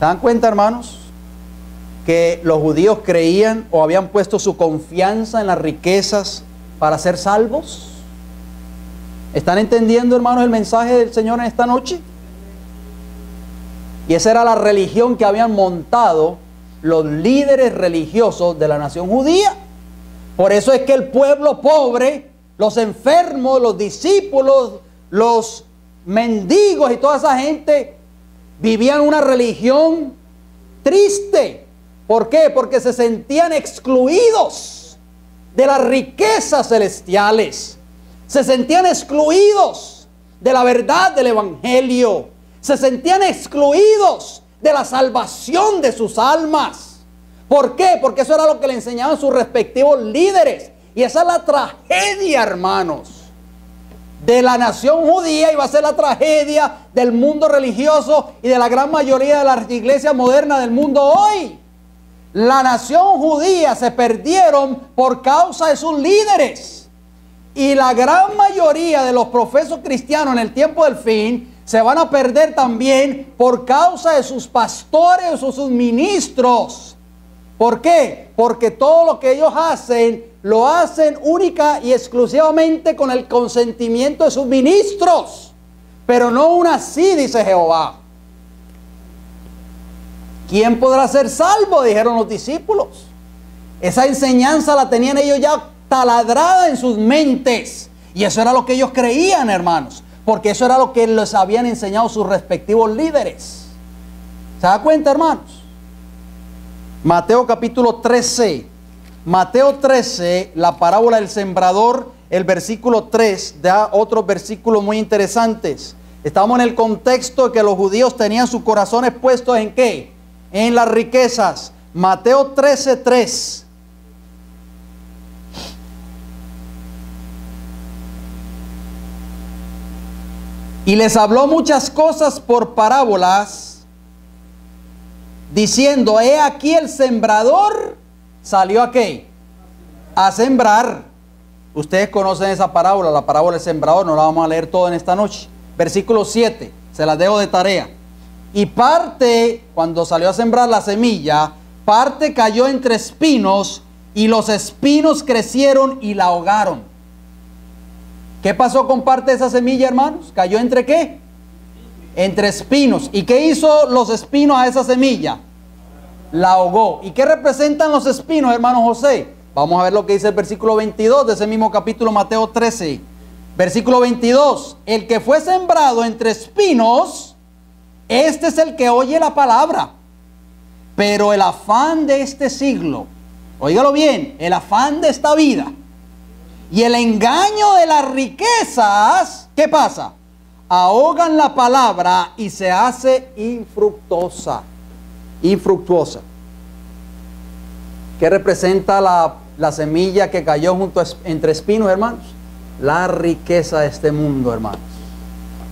¿Se dan cuenta, hermanos? Que los judíos creían o habían puesto su confianza en las riquezas para ser salvos. ¿Están entendiendo, hermanos, el mensaje del Señor en esta noche? Y esa era la religión que habían montado los líderes religiosos de la nación judía. Por eso es que el pueblo pobre, los enfermos, los discípulos, los mendigos y toda esa gente vivían una religión triste. ¿Por qué? Porque se sentían excluidos de las riquezas celestiales. Se sentían excluidos de la verdad del Evangelio se sentían excluidos de la salvación de sus almas. ¿Por qué? Porque eso era lo que le enseñaban sus respectivos líderes. Y esa es la tragedia, hermanos, de la nación judía y va a ser la tragedia del mundo religioso y de la gran mayoría de las iglesias modernas del mundo hoy. La nación judía se perdieron por causa de sus líderes. Y la gran mayoría de los profesos cristianos en el tiempo del fin se van a perder también por causa de sus pastores o sus ministros. ¿Por qué? Porque todo lo que ellos hacen lo hacen única y exclusivamente con el consentimiento de sus ministros. Pero no aún así, dice Jehová. ¿Quién podrá ser salvo? Dijeron los discípulos. Esa enseñanza la tenían ellos ya taladrada en sus mentes. Y eso era lo que ellos creían, hermanos porque eso era lo que les habían enseñado sus respectivos líderes. ¿Se da cuenta, hermanos? Mateo capítulo 13. Mateo 13, la parábola del sembrador, el versículo 3, da otros versículos muy interesantes. Estamos en el contexto de que los judíos tenían sus corazones puestos en qué? En las riquezas. Mateo 13, 3. Y les habló muchas cosas por parábolas, diciendo, he aquí el sembrador salió a qué? A sembrar. Ustedes conocen esa parábola, la parábola del sembrador, no la vamos a leer toda en esta noche. Versículo 7, se la dejo de tarea. Y parte, cuando salió a sembrar la semilla, parte cayó entre espinos y los espinos crecieron y la ahogaron. ¿Qué pasó con parte de esa semilla, hermanos? ¿Cayó entre qué? Entre espinos. ¿Y qué hizo los espinos a esa semilla? La ahogó. ¿Y qué representan los espinos, hermano José? Vamos a ver lo que dice el versículo 22 de ese mismo capítulo Mateo 13. Versículo 22. El que fue sembrado entre espinos, este es el que oye la palabra. Pero el afán de este siglo, óigalo bien, el afán de esta vida y el engaño de las riquezas, ¿qué pasa? Ahogan la palabra y se hace infructuosa. Infructuosa. ¿Qué representa la, semilla que cayó junto entre espinos, hermanos? La riqueza de este mundo, hermanos.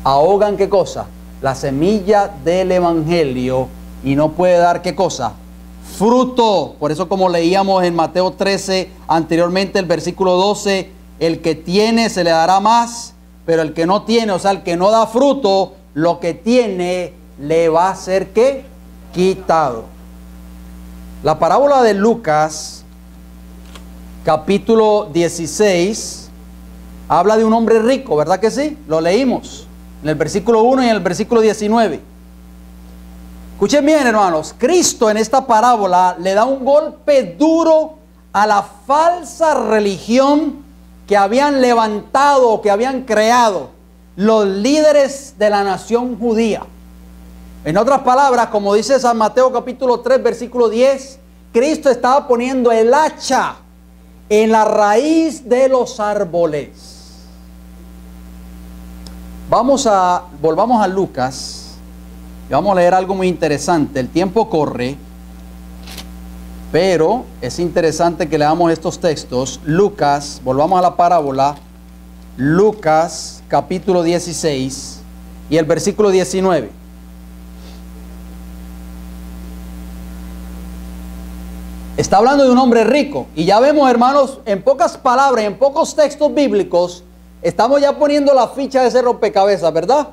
Ahogan qué cosa? La semilla del Evangelio y no puede dar qué cosa? Fruto. Por eso como leíamos en Mateo 13 anteriormente, el versículo 12, el que tiene se le dará más, pero el que no tiene, o sea, el que no da fruto, lo que tiene le va a ser que quitado. La parábola de Lucas, capítulo 16, habla de un hombre rico, ¿verdad que sí? Lo leímos en el versículo 1 y en el versículo 19. Escuchen bien, hermanos, Cristo en esta parábola le da un golpe duro a la falsa religión que habían levantado, que habían creado los líderes de la nación judía. En otras palabras, como dice San Mateo capítulo 3, versículo 10, Cristo estaba poniendo el hacha en la raíz de los árboles. Vamos a, volvamos a Lucas y vamos a leer algo muy interesante. El tiempo corre, pero es interesante que leamos estos textos. Lucas, volvamos a la parábola. Lucas capítulo 16 y el versículo 19. Está hablando de un hombre rico. Y ya vemos, hermanos, en pocas palabras, en pocos textos bíblicos, estamos ya poniendo la ficha de ese rompecabezas, ¿verdad?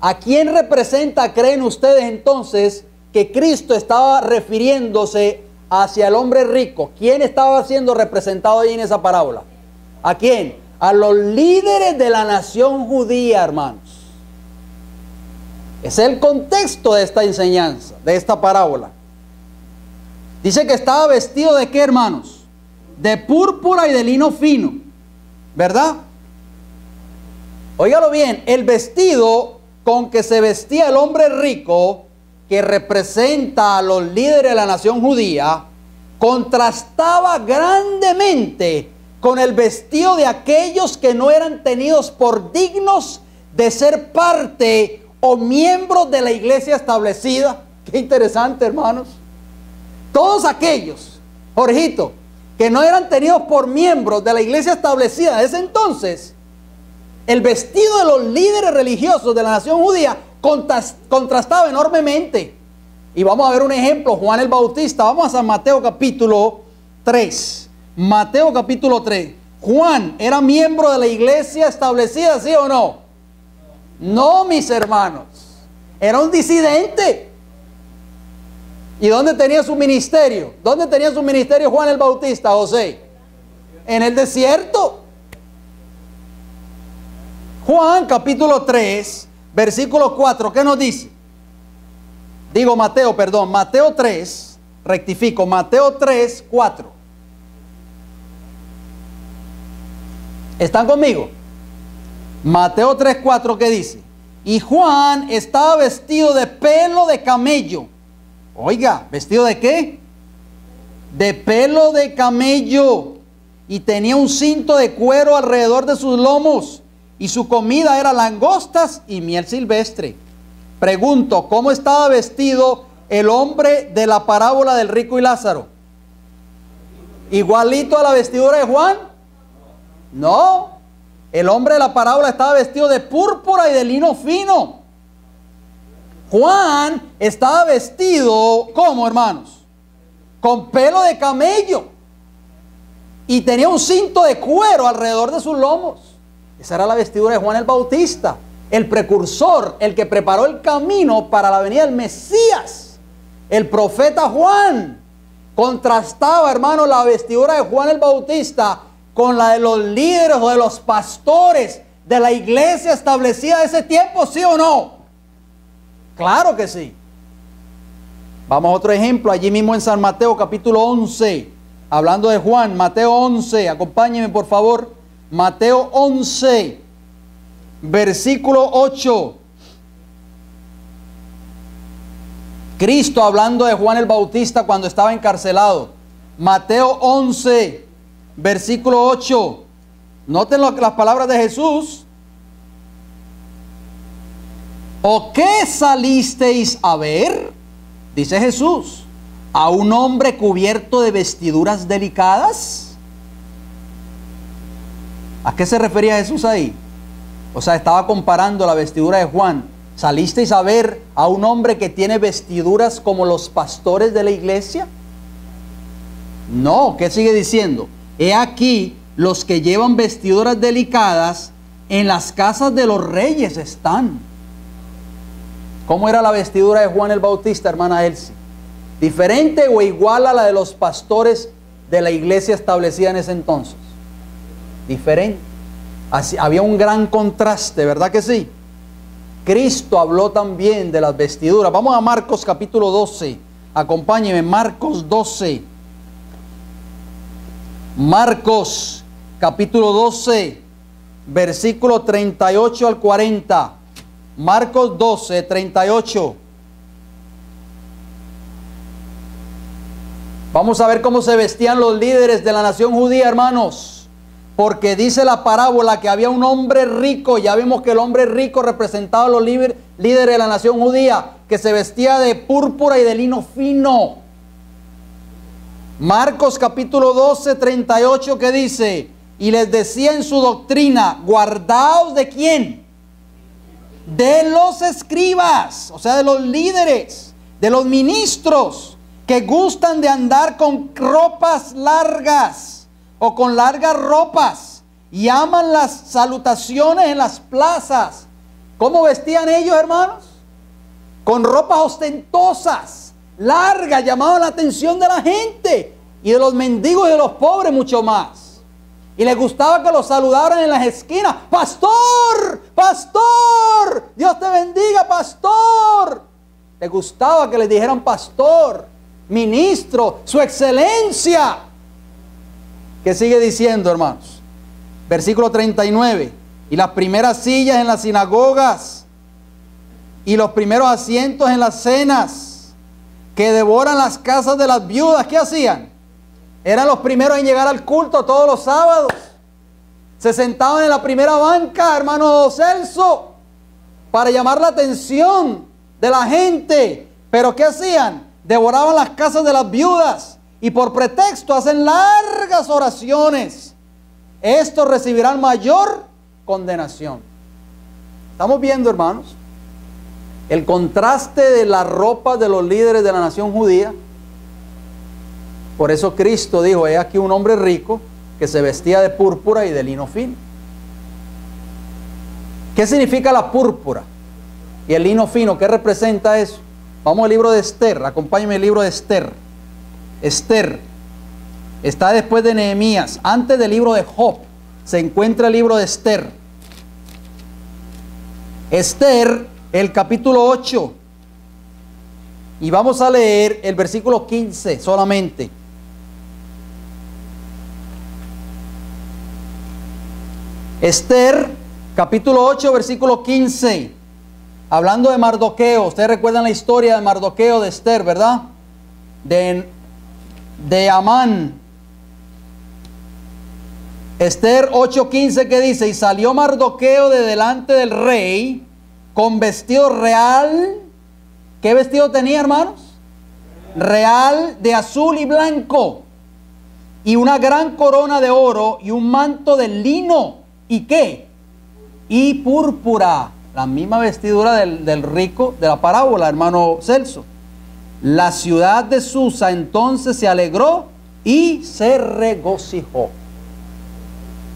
¿A quién representa, creen ustedes entonces, que Cristo estaba refiriéndose hacia el hombre rico? ¿Quién estaba siendo representado ahí en esa parábola? ¿A quién? A los líderes de la nación judía, hermanos. Es el contexto de esta enseñanza, de esta parábola. Dice que estaba vestido de qué, hermanos? De púrpura y de lino fino. ¿Verdad? Óigalo bien, el vestido con que se vestía el hombre rico, que representa a los líderes de la nación judía, contrastaba grandemente con el vestido de aquellos que no eran tenidos por dignos de ser parte o miembros de la iglesia establecida. Qué interesante, hermanos. Todos aquellos, Jorgito, que no eran tenidos por miembros de la iglesia establecida de ese entonces, el vestido de los líderes religiosos de la nación judía contrastaba enormemente. Y vamos a ver un ejemplo, Juan el Bautista. Vamos a San Mateo capítulo 3. Mateo capítulo 3. Juan era miembro de la iglesia establecida, ¿sí o no? No, mis hermanos. Era un disidente. ¿Y dónde tenía su ministerio? ¿Dónde tenía su ministerio Juan el Bautista, José? En el desierto. Juan capítulo 3, versículo 4, ¿qué nos dice? Digo Mateo, perdón, Mateo 3, rectifico, Mateo 3, 4. ¿Están conmigo? Mateo 3, 4, ¿qué dice? Y Juan estaba vestido de pelo de camello Oiga, ¿vestido de qué? De pelo de camello y tenía un cinto de cuero alrededor de sus lomos y su comida era langostas y miel silvestre. Pregunto, ¿cómo estaba vestido el hombre de la parábola del rico y Lázaro? ¿Igualito a la vestidura de Juan? No, el hombre de la parábola estaba vestido de púrpura y de lino fino Juan estaba vestido, ¿cómo hermanos? Con pelo de camello. Y tenía un cinto de cuero alrededor de sus lomos. Esa era la vestidura de Juan el Bautista, el precursor, el que preparó el camino para la venida del Mesías. El profeta Juan contrastaba, hermano, la vestidura de Juan el Bautista con la de los líderes o de los pastores de la iglesia establecida de ese tiempo, ¿sí o no? Claro que sí. Vamos a otro ejemplo, allí mismo en San Mateo capítulo 11, hablando de Juan, Mateo 11, acompáñenme por favor, Mateo 11, versículo 8. Cristo hablando de Juan el Bautista cuando estaba encarcelado. Mateo 11, versículo 8. Noten las palabras de Jesús. ¿O qué salisteis a ver? Dice Jesús, a un hombre cubierto de vestiduras delicadas. ¿A qué se refería Jesús ahí? O sea, estaba comparando la vestidura de Juan. ¿Salisteis a ver a un hombre que tiene vestiduras como los pastores de la iglesia? No, ¿qué sigue diciendo? He aquí los que llevan vestiduras delicadas en las casas de los reyes están. ¿Cómo era la vestidura de Juan el Bautista, hermana Elsie? ¿Diferente o igual a la de los pastores de la iglesia establecida en ese entonces? Diferente. Había un gran contraste, ¿verdad que sí? Cristo habló también de las vestiduras. Vamos a Marcos capítulo 12. Acompáñeme, Marcos 12. Marcos capítulo 12, versículo 38 al 40. Marcos 12, 38. Vamos a ver cómo se vestían los líderes de la nación judía, hermanos. Porque dice la parábola que había un hombre rico, ya vimos que el hombre rico representaba a los líderes de la nación judía, que se vestía de púrpura y de lino fino. Marcos capítulo 12, 38 que dice, y les decía en su doctrina, guardaos de quién? De los escribas, o sea, de los líderes, de los ministros que gustan de andar con ropas largas o con largas ropas y aman las salutaciones en las plazas. ¿Cómo vestían ellos, hermanos? Con ropas ostentosas, largas, llamaban la atención de la gente y de los mendigos y de los pobres mucho más. Y les gustaba que los saludaran en las esquinas. Pastor, pastor, Dios te bendiga, pastor. Les gustaba que les dijeran pastor ministro, su excelencia. ¿Qué sigue diciendo, hermanos? Versículo 39. Y las primeras sillas en las sinagogas y los primeros asientos en las cenas que devoran las casas de las viudas, ¿qué hacían? Eran los primeros en llegar al culto todos los sábados. Se sentaban en la primera banca, hermano Celso, para llamar la atención de la gente. Pero ¿qué hacían? devoraban las casas de las viudas y por pretexto hacen largas oraciones. Estos recibirán mayor condenación. Estamos viendo, hermanos, el contraste de la ropa de los líderes de la nación judía. Por eso Cristo dijo, he aquí un hombre rico que se vestía de púrpura y de lino fino. ¿Qué significa la púrpura y el lino fino? ¿Qué representa eso? Vamos al libro de Esther, acompáñame el libro de Esther. Esther está después de Nehemías, antes del libro de Job, se encuentra el libro de Esther. Esther, el capítulo 8. Y vamos a leer el versículo 15 solamente. Esther, capítulo 8, versículo 15. Hablando de Mardoqueo, ustedes recuerdan la historia de Mardoqueo de Esther, ¿verdad? De, de Amán. Esther 8:15 que dice, y salió Mardoqueo de delante del rey con vestido real. ¿Qué vestido tenía, hermanos? Real de azul y blanco. Y una gran corona de oro y un manto de lino. ¿Y qué? Y púrpura la misma vestidura del, rico de la parábola, hermano Celso. La ciudad de Susa entonces se alegró y se regocijó.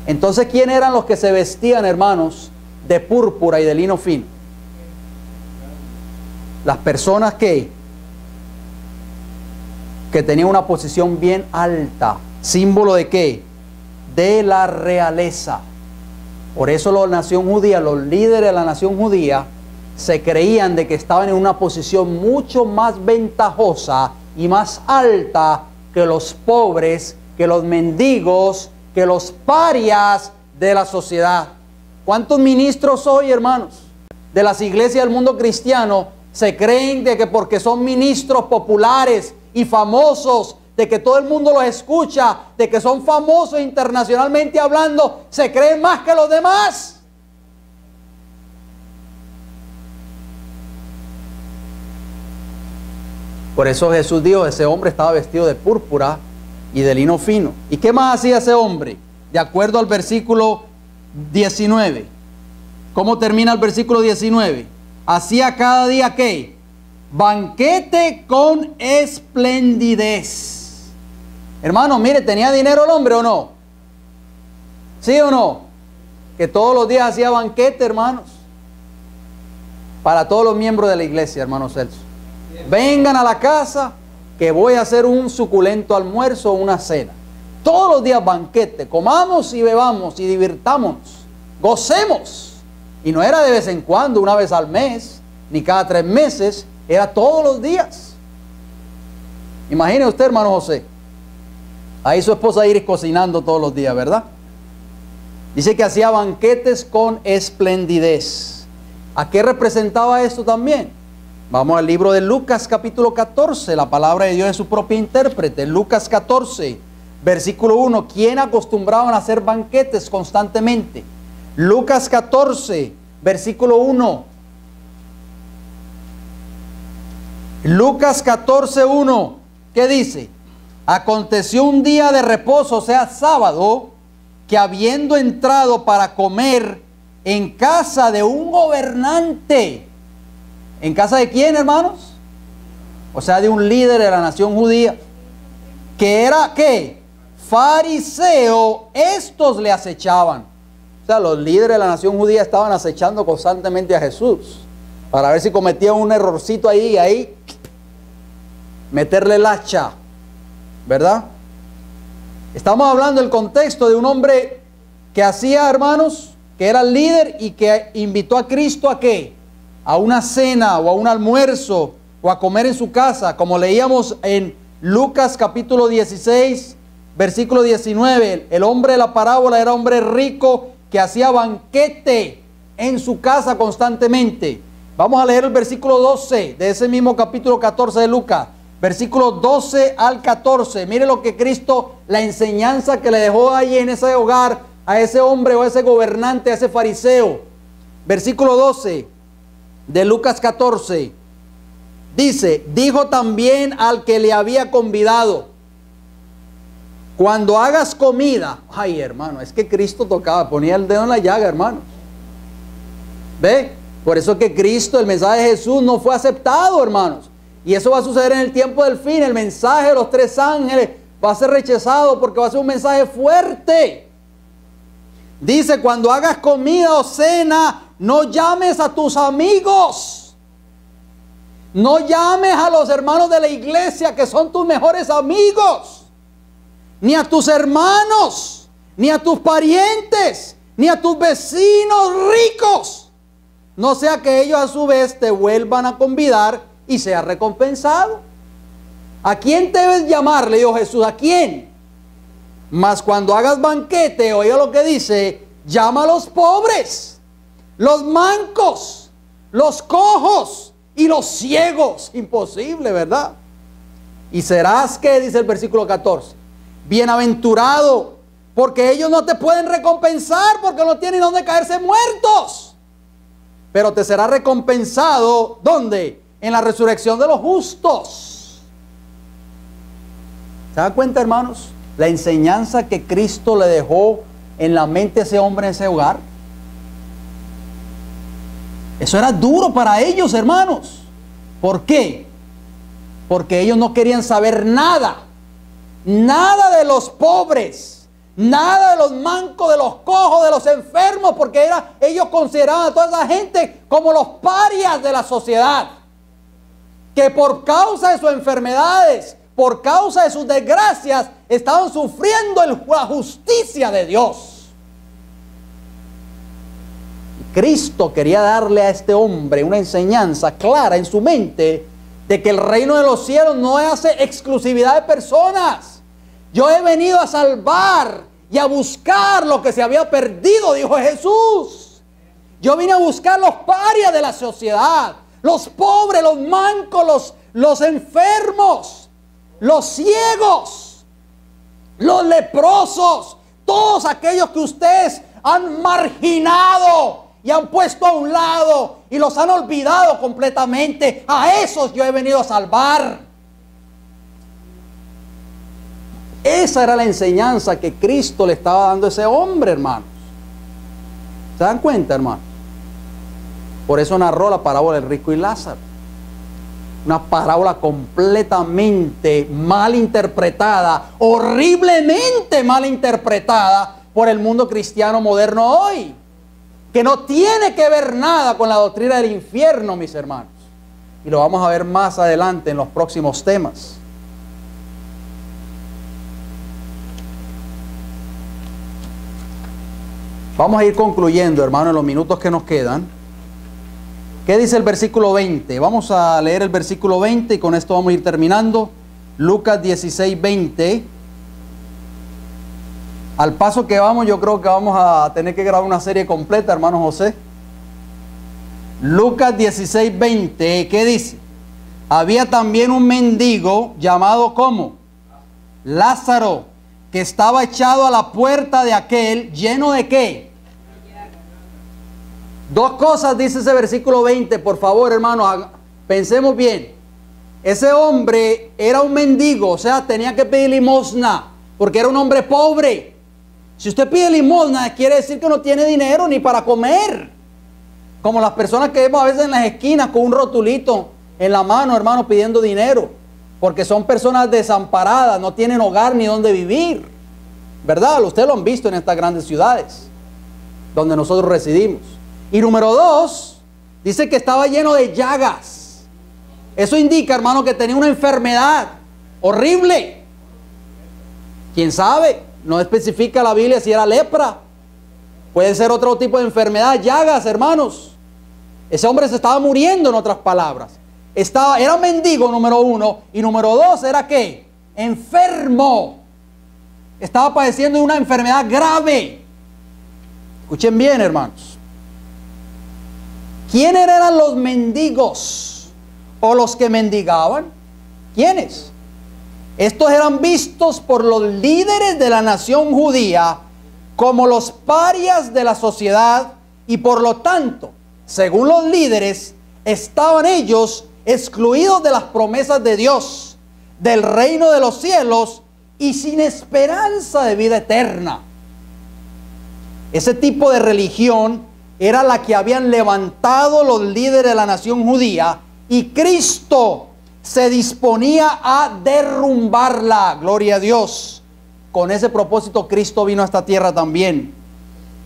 Entonces, ¿quién eran los que se vestían, hermanos, de púrpura y de lino fino? Las personas que, que tenían una posición bien alta, símbolo de qué? De la realeza. Por eso la nación judía, los líderes de la nación judía, se creían de que estaban en una posición mucho más ventajosa y más alta que los pobres, que los mendigos, que los parias de la sociedad. ¿Cuántos ministros hoy, hermanos, de las iglesias del mundo cristiano se creen de que porque son ministros populares y famosos de que todo el mundo los escucha, de que son famosos internacionalmente hablando, se creen más que los demás. Por eso Jesús dijo, ese hombre estaba vestido de púrpura y de lino fino. ¿Y qué más hacía ese hombre? De acuerdo al versículo 19. ¿Cómo termina el versículo 19? Hacía cada día qué? Banquete con esplendidez. Hermano, mire, ¿tenía dinero el hombre o no? ¿Sí o no? Que todos los días hacía banquete, hermanos. Para todos los miembros de la iglesia, hermanos Celso. Vengan a la casa que voy a hacer un suculento almuerzo o una cena. Todos los días banquete, comamos y bebamos y divirtámonos, gocemos. Y no era de vez en cuando, una vez al mes, ni cada tres meses, era todos los días. Imagine usted, hermano José, Ahí su esposa Iris cocinando todos los días, ¿verdad? Dice que hacía banquetes con esplendidez. ¿A qué representaba esto también? Vamos al libro de Lucas capítulo 14. La palabra de Dios es su propia intérprete. Lucas 14, versículo 1. ¿Quién acostumbraban a hacer banquetes constantemente? Lucas 14, versículo 1. Lucas 14, 1. ¿Qué dice? Aconteció un día de reposo, o sea, sábado, que habiendo entrado para comer en casa de un gobernante, ¿en casa de quién, hermanos? O sea, de un líder de la nación judía, que era qué? Fariseo, estos le acechaban. O sea, los líderes de la nación judía estaban acechando constantemente a Jesús para ver si cometía un errorcito ahí y ahí meterle el hacha, ¿verdad? Estamos hablando del contexto de un hombre que hacía, hermanos, que era líder y que invitó a Cristo a qué? A una cena o a un almuerzo o a comer en su casa, como leíamos en Lucas capítulo 16, versículo 19. El hombre de la parábola era hombre rico que hacía banquete en su casa constantemente. Vamos a leer el versículo 12 de ese mismo capítulo 14 de Lucas. Versículo 12 al 14. Mire lo que Cristo, la enseñanza que le dejó ahí en ese hogar a ese hombre o a ese gobernante, a ese fariseo. Versículo 12 de Lucas 14. Dice, dijo también al que le había convidado, cuando hagas comida, ay hermano, es que Cristo tocaba, ponía el dedo en la llaga, hermano. ¿Ve? Por eso que Cristo, el mensaje de Jesús no fue aceptado, hermanos. Y eso va a suceder en el tiempo del fin. El mensaje de los tres ángeles va a ser rechazado porque va a ser un mensaje fuerte. Dice, cuando hagas comida o cena, no llames a tus amigos. No llames a los hermanos de la iglesia que son tus mejores amigos ni a tus hermanos, ni a tus parientes, ni a tus vecinos ricos. No sea que ellos a su vez te vuelvan a convidar y sea recompensado. ¿A quién debes llamar? Le dijo Jesús, ¿a quién? Mas cuando hagas banquete, oiga lo que dice, llama a los pobres, los mancos, los cojos y los ciegos. Imposible, ¿verdad? Y serás que, dice el versículo 14, Bienaventurado, porque ellos no te pueden recompensar porque no tienen donde caerse muertos. Pero te será recompensado, ¿dónde? En la resurrección de los justos. ¿Se dan cuenta, hermanos? La enseñanza que Cristo le dejó en la mente a ese hombre en ese hogar. Eso era duro para ellos, hermanos. ¿Por qué? Porque ellos no querían saber nada Nada de los pobres, nada de los mancos, de los cojos, de los enfermos, porque ellos consideraban a toda esa gente como los parias de la sociedad. Que por causa de sus enfermedades, por causa de sus desgracias, estaban sufriendo la justicia de Dios. Cristo quería darle a este hombre una enseñanza clara en su mente de que el reino de los cielos no hace exclusividad de personas. Yo he venido a salvar y a buscar lo que se había perdido, dijo Jesús. Yo vine a buscar los parias de la sociedad, los pobres, los mancos, los, los enfermos, los ciegos, los leprosos, todos aquellos que ustedes han marginado y han puesto a un lado y los han olvidado completamente. A esos yo he venido a salvar. Esa era la enseñanza que Cristo le estaba dando a ese hombre, hermanos. ¿Se dan cuenta, hermanos? Por eso narró la parábola del rico y Lázaro. Una parábola completamente mal interpretada, horriblemente mal interpretada por el mundo cristiano moderno hoy. Que no tiene que ver nada con la doctrina del infierno, mis hermanos. Y lo vamos a ver más adelante en los próximos temas. Vamos a ir concluyendo, hermano, en los minutos que nos quedan. ¿Qué dice el versículo 20? Vamos a leer el versículo 20 y con esto vamos a ir terminando. Lucas 16, 20. Al paso que vamos, yo creo que vamos a tener que grabar una serie completa, hermano José. Lucas 16, 20. ¿Qué dice? había también un mendigo llamado como Lázaro, que estaba echado a la puerta de aquel, lleno de qué? Dos cosas dice ese versículo 20, por favor hermanos, pensemos bien. Ese hombre era un mendigo, o sea, tenía que pedir limosna, porque era un hombre pobre. Si usted pide limosna, quiere decir que no tiene dinero ni para comer. Como las personas que vemos a veces en las esquinas con un rotulito en la mano, hermano, pidiendo dinero. Porque son personas desamparadas, no tienen hogar ni donde vivir. ¿Verdad? Ustedes lo han visto en estas grandes ciudades donde nosotros residimos. Y número dos, dice que estaba lleno de llagas. Eso indica, hermano, que tenía una enfermedad horrible. ¿Quién sabe? No especifica la Biblia si era lepra. Puede ser otro tipo de enfermedad, llagas, hermanos. Ese hombre se estaba muriendo, en otras palabras. Estaba, era mendigo, número uno. Y número dos, era qué? Enfermo. Estaba padeciendo de una enfermedad grave. Escuchen bien, hermanos. ¿Quiénes eran los mendigos o los que mendigaban? ¿Quiénes? Estos eran vistos por los líderes de la nación judía como los parias de la sociedad y por lo tanto, según los líderes, estaban ellos excluidos de las promesas de Dios, del reino de los cielos y sin esperanza de vida eterna. Ese tipo de religión era la que habían levantado los líderes de la nación judía y Cristo se disponía a derrumbarla. Gloria a Dios. Con ese propósito Cristo vino a esta tierra también.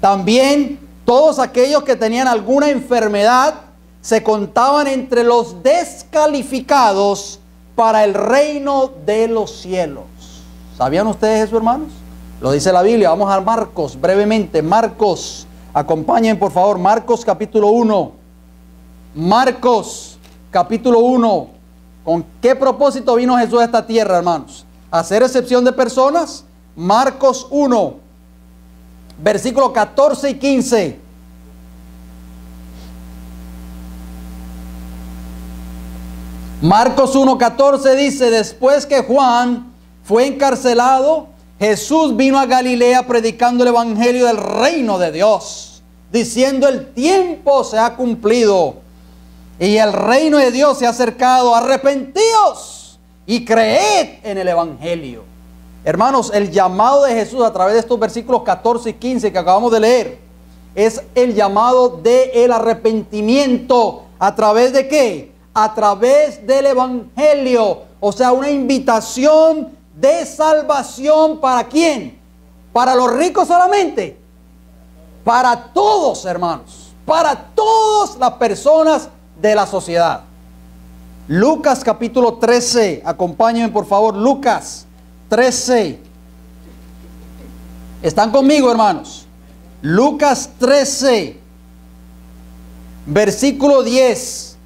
También todos aquellos que tenían alguna enfermedad se contaban entre los descalificados para el reino de los cielos. ¿Sabían ustedes eso, hermanos? Lo dice la Biblia. Vamos a Marcos brevemente. Marcos Acompañen por favor Marcos capítulo 1. Marcos capítulo 1. ¿Con qué propósito vino Jesús a esta tierra, hermanos? ¿Hacer excepción de personas? Marcos 1, versículo 14 y 15. Marcos 1:14 dice, después que Juan fue encarcelado, Jesús vino a Galilea predicando el Evangelio del reino de Dios, diciendo el tiempo se ha cumplido y el reino de Dios se ha acercado. Arrepentíos y creed en el Evangelio. Hermanos, el llamado de Jesús a través de estos versículos 14 y 15 que acabamos de leer es el llamado del el arrepentimiento. ¿A través de qué? A través del Evangelio. O sea, una invitación de salvación para quién? Para los ricos solamente. Para todos, hermanos. Para todas las personas de la sociedad. Lucas capítulo 13. Acompáñenme por favor. Lucas 13. ¿Están conmigo, hermanos? Lucas 13. Versículo 10.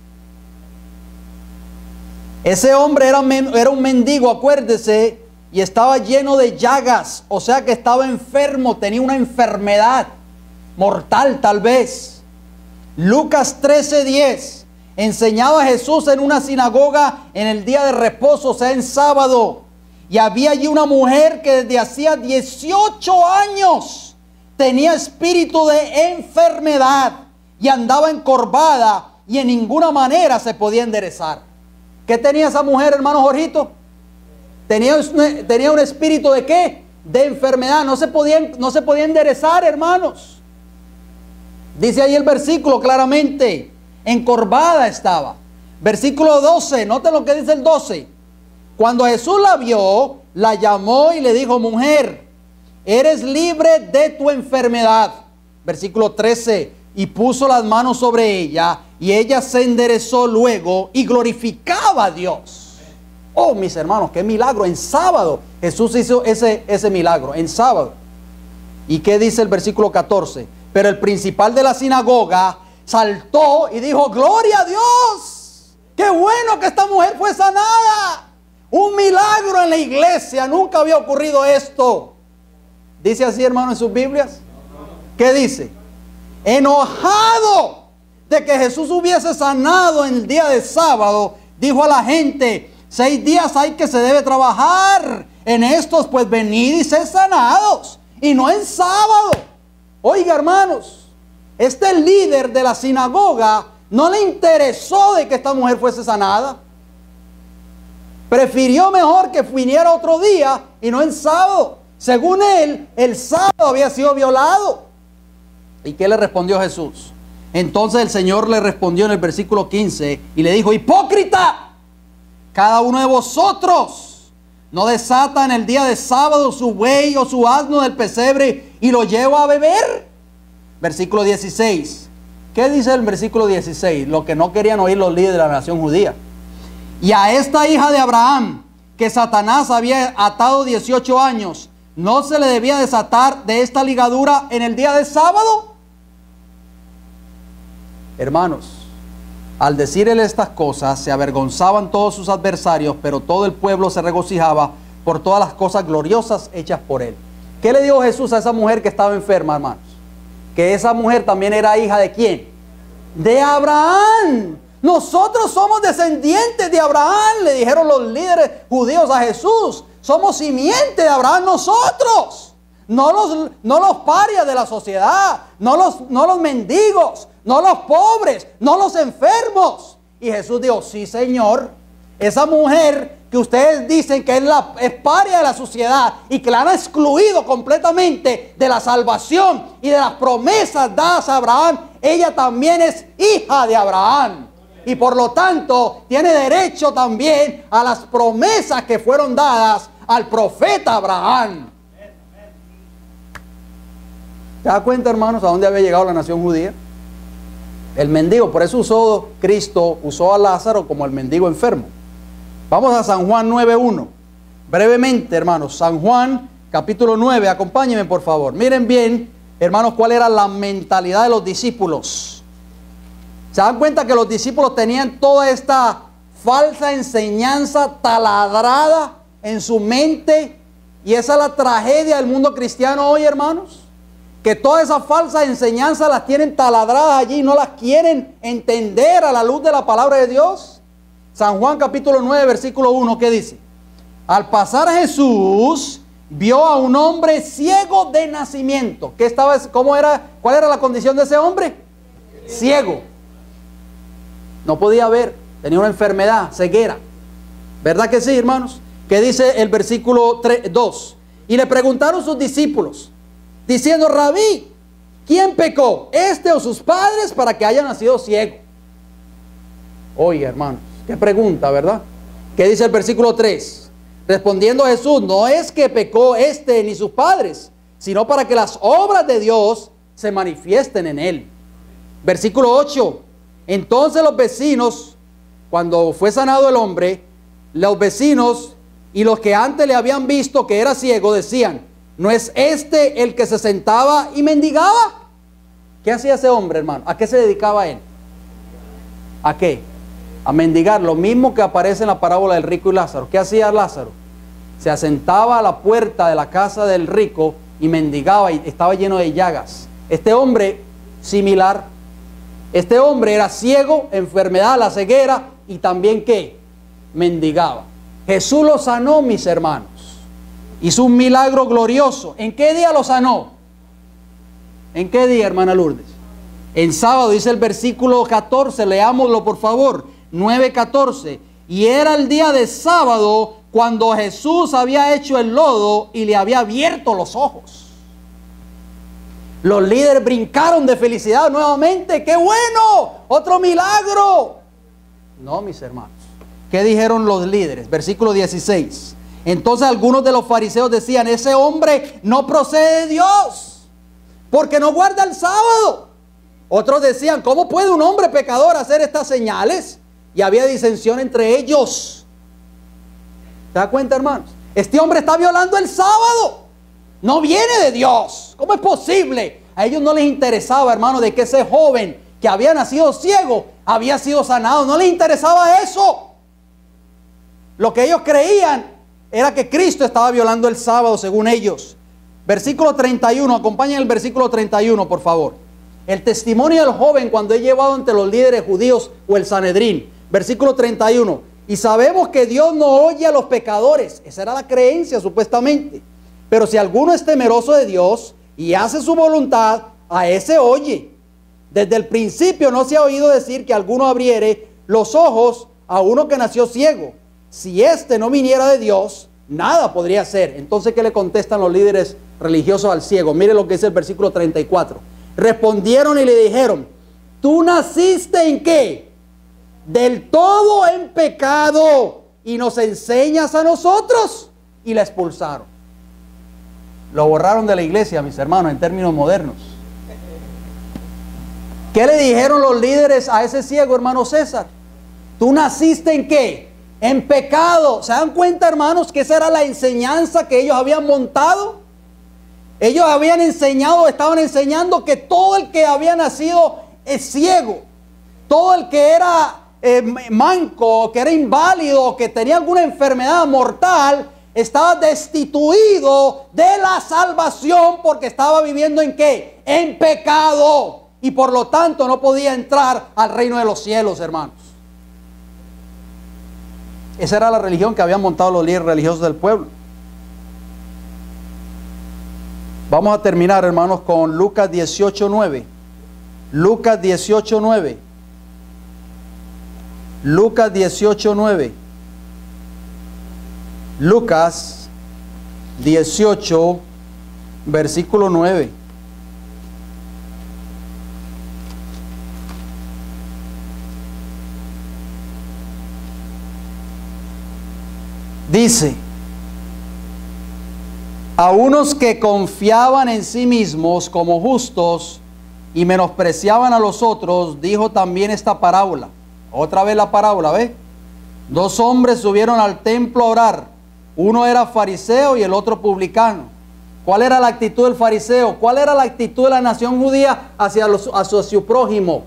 Ese hombre era, un mendigo, acuérdese, y estaba lleno de llagas, o sea que estaba enfermo, tenía una enfermedad mortal tal vez. Lucas 13:10 enseñaba a Jesús en una sinagoga en el día de reposo, o sea, en sábado. Y había allí una mujer que desde hacía 18 años tenía espíritu de enfermedad y andaba encorvada y en ninguna manera se podía enderezar. ¿Qué tenía esa mujer, hermano Jorgito? Tenía, tenía un espíritu de qué? De enfermedad. No se, podía, no se podía enderezar, hermanos. Dice ahí el versículo claramente. Encorvada estaba. Versículo 12. Noten lo que dice el 12. Cuando Jesús la vio, la llamó y le dijo, mujer, eres libre de tu enfermedad. Versículo 13. Y puso las manos sobre ella y ella se enderezó luego y glorificaba a Dios. Oh, mis hermanos, qué milagro. En sábado Jesús hizo ese, ese milagro, en sábado. ¿Y qué dice el versículo 14? Pero el principal de la sinagoga saltó y dijo, gloria a Dios. Qué bueno que esta mujer fue sanada. Un milagro en la iglesia. Nunca había ocurrido esto. Dice así, hermano, en sus Biblias. ¿Qué dice? Enojado de que Jesús hubiese sanado en el día de sábado, dijo a la gente, seis días hay que se debe trabajar. En estos pues venid y sed sanados. Y no en sábado. Oiga hermanos, este líder de la sinagoga no le interesó de que esta mujer fuese sanada. Prefirió mejor que viniera otro día y no en sábado. Según él, el sábado había sido violado. ¿Y qué le respondió Jesús? Entonces el Señor le respondió en el versículo 15 y le dijo, hipócrita, cada uno de vosotros no desata en el día de sábado su buey o su asno del pesebre y lo lleva a beber. Versículo 16. ¿Qué dice el versículo 16? Lo que no querían oír los líderes de la nación judía. Y a esta hija de Abraham, que Satanás había atado 18 años, ¿no se le debía desatar de esta ligadura en el día de sábado? Hermanos, al decirle estas cosas, se avergonzaban todos sus adversarios, pero todo el pueblo se regocijaba por todas las cosas gloriosas hechas por él. ¿Qué le dijo Jesús a esa mujer que estaba enferma, hermanos? Que esa mujer también era hija de quién? De Abraham. Nosotros somos descendientes de Abraham, le dijeron los líderes judíos a Jesús. Somos simiente de Abraham nosotros. No los, no los parias de la sociedad, no los, no los mendigos, no los pobres, no los enfermos. Y Jesús dijo, sí Señor, esa mujer que ustedes dicen que es, la, es paria de la sociedad y que la han excluido completamente de la salvación y de las promesas dadas a Abraham, ella también es hija de Abraham. Y por lo tanto tiene derecho también a las promesas que fueron dadas al profeta Abraham. ¿Te das cuenta, hermanos, a dónde había llegado la nación judía? El mendigo, por eso usó Cristo, usó a Lázaro como el mendigo enfermo. Vamos a San Juan 9.1. Brevemente, hermanos, San Juan capítulo 9, acompáñenme por favor. Miren bien, hermanos, cuál era la mentalidad de los discípulos. ¿Se dan cuenta que los discípulos tenían toda esta falsa enseñanza taladrada en su mente? Y esa es la tragedia del mundo cristiano hoy, hermanos que todas esas falsas enseñanzas las tienen taladradas allí y no las quieren entender a la luz de la palabra de Dios. San Juan capítulo 9, versículo 1, ¿qué dice? Al pasar Jesús vio a un hombre ciego de nacimiento. ¿Qué estaba, cómo era, ¿Cuál era la condición de ese hombre? Ciego. No podía ver, tenía una enfermedad, ceguera. ¿Verdad que sí, hermanos? ¿Qué dice el versículo 3, 2? Y le preguntaron sus discípulos, diciendo, rabí, ¿quién pecó? ¿Este o sus padres para que haya nacido ciego? Oye, hermanos, qué pregunta, ¿verdad? ¿Qué dice el versículo 3? Respondiendo Jesús, no es que pecó este ni sus padres, sino para que las obras de Dios se manifiesten en él. Versículo 8. Entonces los vecinos, cuando fue sanado el hombre, los vecinos y los que antes le habían visto que era ciego decían, ¿No es este el que se sentaba y mendigaba? ¿Qué hacía ese hombre, hermano? ¿A qué se dedicaba él? ¿A qué? A mendigar, lo mismo que aparece en la parábola del rico y Lázaro. ¿Qué hacía Lázaro? Se asentaba a la puerta de la casa del rico y mendigaba y estaba lleno de llagas. Este hombre, similar, este hombre era ciego, enfermedad, la ceguera y también qué? Mendigaba. Jesús lo sanó, mis hermanos. Hizo un milagro glorioso. ¿En qué día lo sanó? ¿En qué día, hermana Lourdes? En sábado, dice el versículo 14, leámoslo por favor, 9:14. Y era el día de sábado cuando Jesús había hecho el lodo y le había abierto los ojos. Los líderes brincaron de felicidad nuevamente. ¡Qué bueno! Otro milagro. No, mis hermanos. ¿Qué dijeron los líderes? Versículo 16. Entonces algunos de los fariseos decían, ese hombre no procede de Dios, porque no guarda el sábado. Otros decían, ¿cómo puede un hombre pecador hacer estas señales? Y había disensión entre ellos. ¿Se da cuenta, hermanos? Este hombre está violando el sábado. No viene de Dios. ¿Cómo es posible? A ellos no les interesaba, hermano, de que ese joven que había nacido ciego había sido sanado. No les interesaba eso. Lo que ellos creían era que Cristo estaba violando el sábado según ellos. Versículo 31, acompañen el versículo 31, por favor. El testimonio del joven cuando es llevado ante los líderes judíos o el Sanedrín. Versículo 31. Y sabemos que Dios no oye a los pecadores. Esa era la creencia supuestamente. Pero si alguno es temeroso de Dios y hace su voluntad, a ese oye. Desde el principio no se ha oído decir que alguno abriere los ojos a uno que nació ciego. Si éste no viniera de Dios, nada podría ser. Entonces, ¿qué le contestan los líderes religiosos al ciego? Mire lo que dice el versículo 34. Respondieron y le dijeron, ¿tú naciste en qué? Del todo en pecado y nos enseñas a nosotros. Y la expulsaron. Lo borraron de la iglesia, mis hermanos, en términos modernos. ¿Qué le dijeron los líderes a ese ciego, hermano César? ¿Tú naciste en qué? En pecado. ¿Se dan cuenta, hermanos, que esa era la enseñanza que ellos habían montado? Ellos habían enseñado, estaban enseñando que todo el que había nacido es ciego. Todo el que era eh, manco, que era inválido, que tenía alguna enfermedad mortal, estaba destituido de la salvación porque estaba viviendo en qué? En pecado. Y por lo tanto no podía entrar al reino de los cielos, hermanos. Esa era la religión que habían montado los líderes religiosos del pueblo. Vamos a terminar, hermanos, con Lucas 18.9. Lucas 18.9. Lucas 18.9. Lucas 18, versículo 9. Dice, a unos que confiaban en sí mismos como justos y menospreciaban a los otros, dijo también esta parábola. Otra vez la parábola, ¿ve? Dos hombres subieron al templo a orar uno era fariseo y el otro publicano. ¿Cuál era la actitud del fariseo? ¿Cuál era la actitud de la nación judía hacia, los, hacia su prójimo?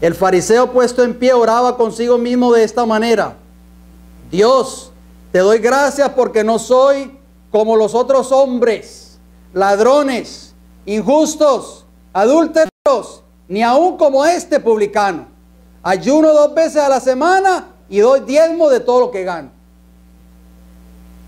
El fariseo puesto en pie oraba consigo mismo de esta manera. Dios, te doy gracias porque no soy como los otros hombres, ladrones, injustos, adúlteros, ni aún como este publicano. Ayuno dos veces a la semana y doy diezmo de todo lo que gano.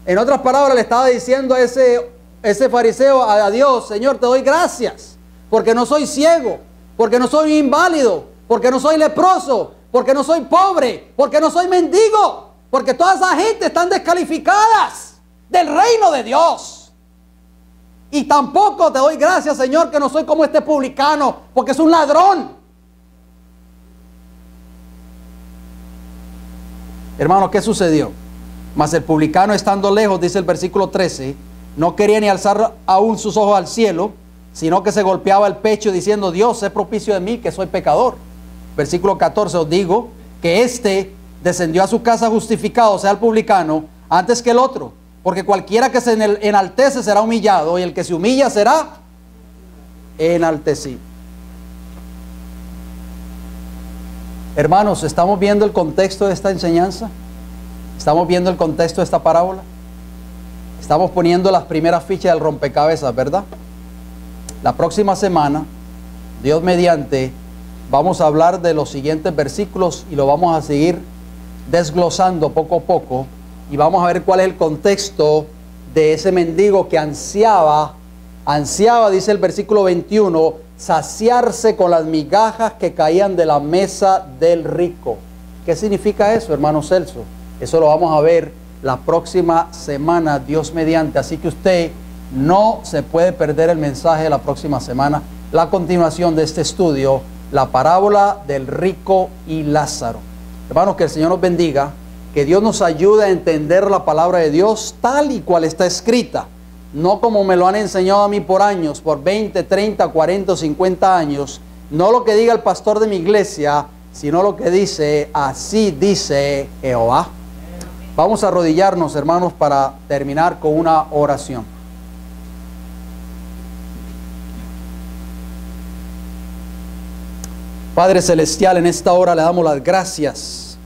En otras palabras, le estaba diciendo a ese, ese fariseo, a Dios, Señor, te doy gracias, porque no soy ciego, porque no soy inválido, porque no soy leproso, porque no soy pobre, porque no soy mendigo, porque toda esa gente están descalificadas del reino de Dios. Y tampoco te doy gracias, Señor, que no soy como este publicano, porque es un ladrón. Hermano, ¿qué sucedió? Mas el publicano estando lejos, dice el versículo 13, no quería ni alzar aún sus ojos al cielo, sino que se golpeaba el pecho diciendo, Dios, sé propicio de mí, que soy pecador. Versículo 14, os digo que éste descendió a su casa justificado, sea, el publicano, antes que el otro. Porque cualquiera que se enaltece será humillado y el que se humilla será enaltecido. Hermanos, ¿estamos viendo el contexto de esta enseñanza? ¿Estamos viendo el contexto de esta parábola? Estamos poniendo las primeras fichas del rompecabezas, ¿verdad? La próxima semana, Dios mediante, vamos a hablar de los siguientes versículos y lo vamos a seguir desglosando poco a poco y vamos a ver cuál es el contexto de ese mendigo que ansiaba, ansiaba, dice el versículo 21, saciarse con las migajas que caían de la mesa del rico. ¿Qué significa eso, hermano Celso? Eso lo vamos a ver la próxima semana, Dios mediante. Así que usted no se puede perder el mensaje de la próxima semana, la continuación de este estudio, la parábola del rico y Lázaro. Hermanos, que el Señor nos bendiga, que Dios nos ayude a entender la palabra de Dios tal y cual está escrita, no como me lo han enseñado a mí por años, por 20, 30, 40 50 años, no lo que diga el pastor de mi iglesia, sino lo que dice, así dice Jehová. Vamos a arrodillarnos, hermanos, para terminar con una oración. Padre Celestial, en esta hora le damos las gracias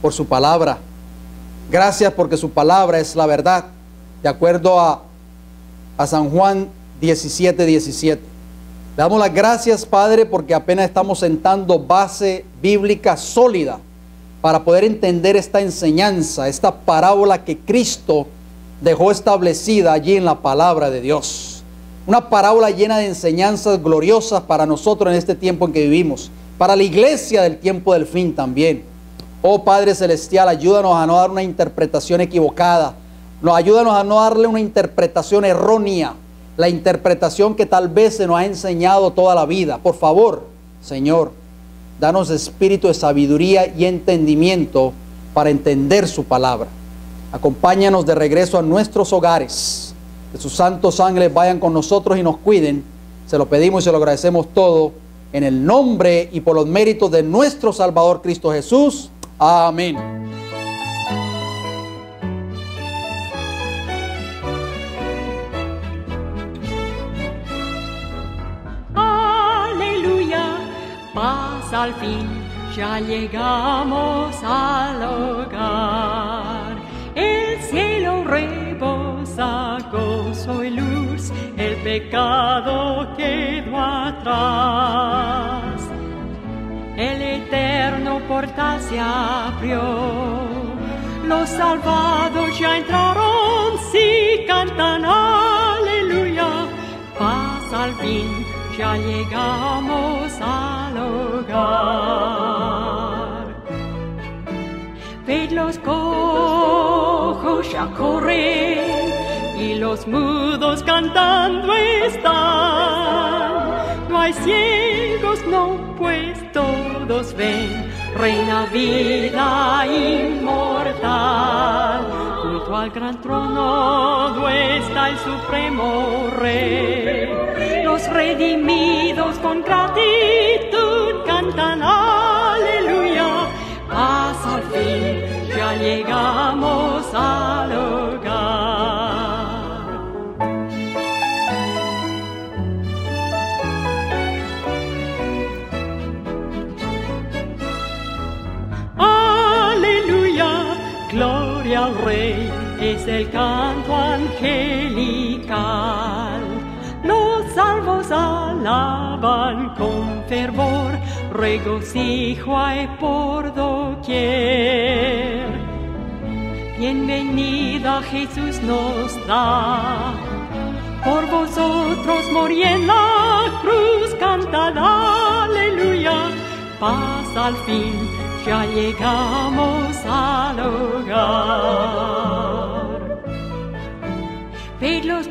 por su palabra. Gracias porque su palabra es la verdad, de acuerdo a, a San Juan 17, 17. Le damos las gracias, Padre, porque apenas estamos sentando base bíblica sólida para poder entender esta enseñanza, esta parábola que Cristo dejó establecida allí en la palabra de Dios. Una parábola llena de enseñanzas gloriosas para nosotros en este tiempo en que vivimos, para la iglesia del tiempo del fin también. Oh Padre Celestial, ayúdanos a no dar una interpretación equivocada, nos ayúdanos a no darle una interpretación errónea, la interpretación que tal vez se nos ha enseñado toda la vida. Por favor, Señor, danos espíritu de sabiduría y entendimiento para entender su palabra. Acompáñanos de regreso a nuestros hogares. Que sus santos ángeles vayan con nosotros y nos cuiden. Se lo pedimos y se lo agradecemos todo en el nombre y por los méritos de nuestro Salvador Cristo Jesús. Amén. Al fin, ya llegamos al hogar. El cielo rebosa gozo y luz, el pecado quedó atrás. El eterno portal se abrió, los salvados ya entraron, sí cantan aleluya, paz al fin, ya llegamos al hogar. Ved los cojos ya corren y los mudos cantando están. No hay ciegos, no, pues todos ven. Reina vida inmortal, junto al gran trono está el supremo rey. Los redimidos con gratitud cantan aleluya, paz al fin, ya llegamos al hogar. Al Rey, es el canto angelical. Los salvos alaban con fervor, regocijo hay por doquier. Bienvenida Jesús nos da, por vosotros morí en la cruz, cantad aleluya, paz al fin, ya llegamos al hogar. Ve los.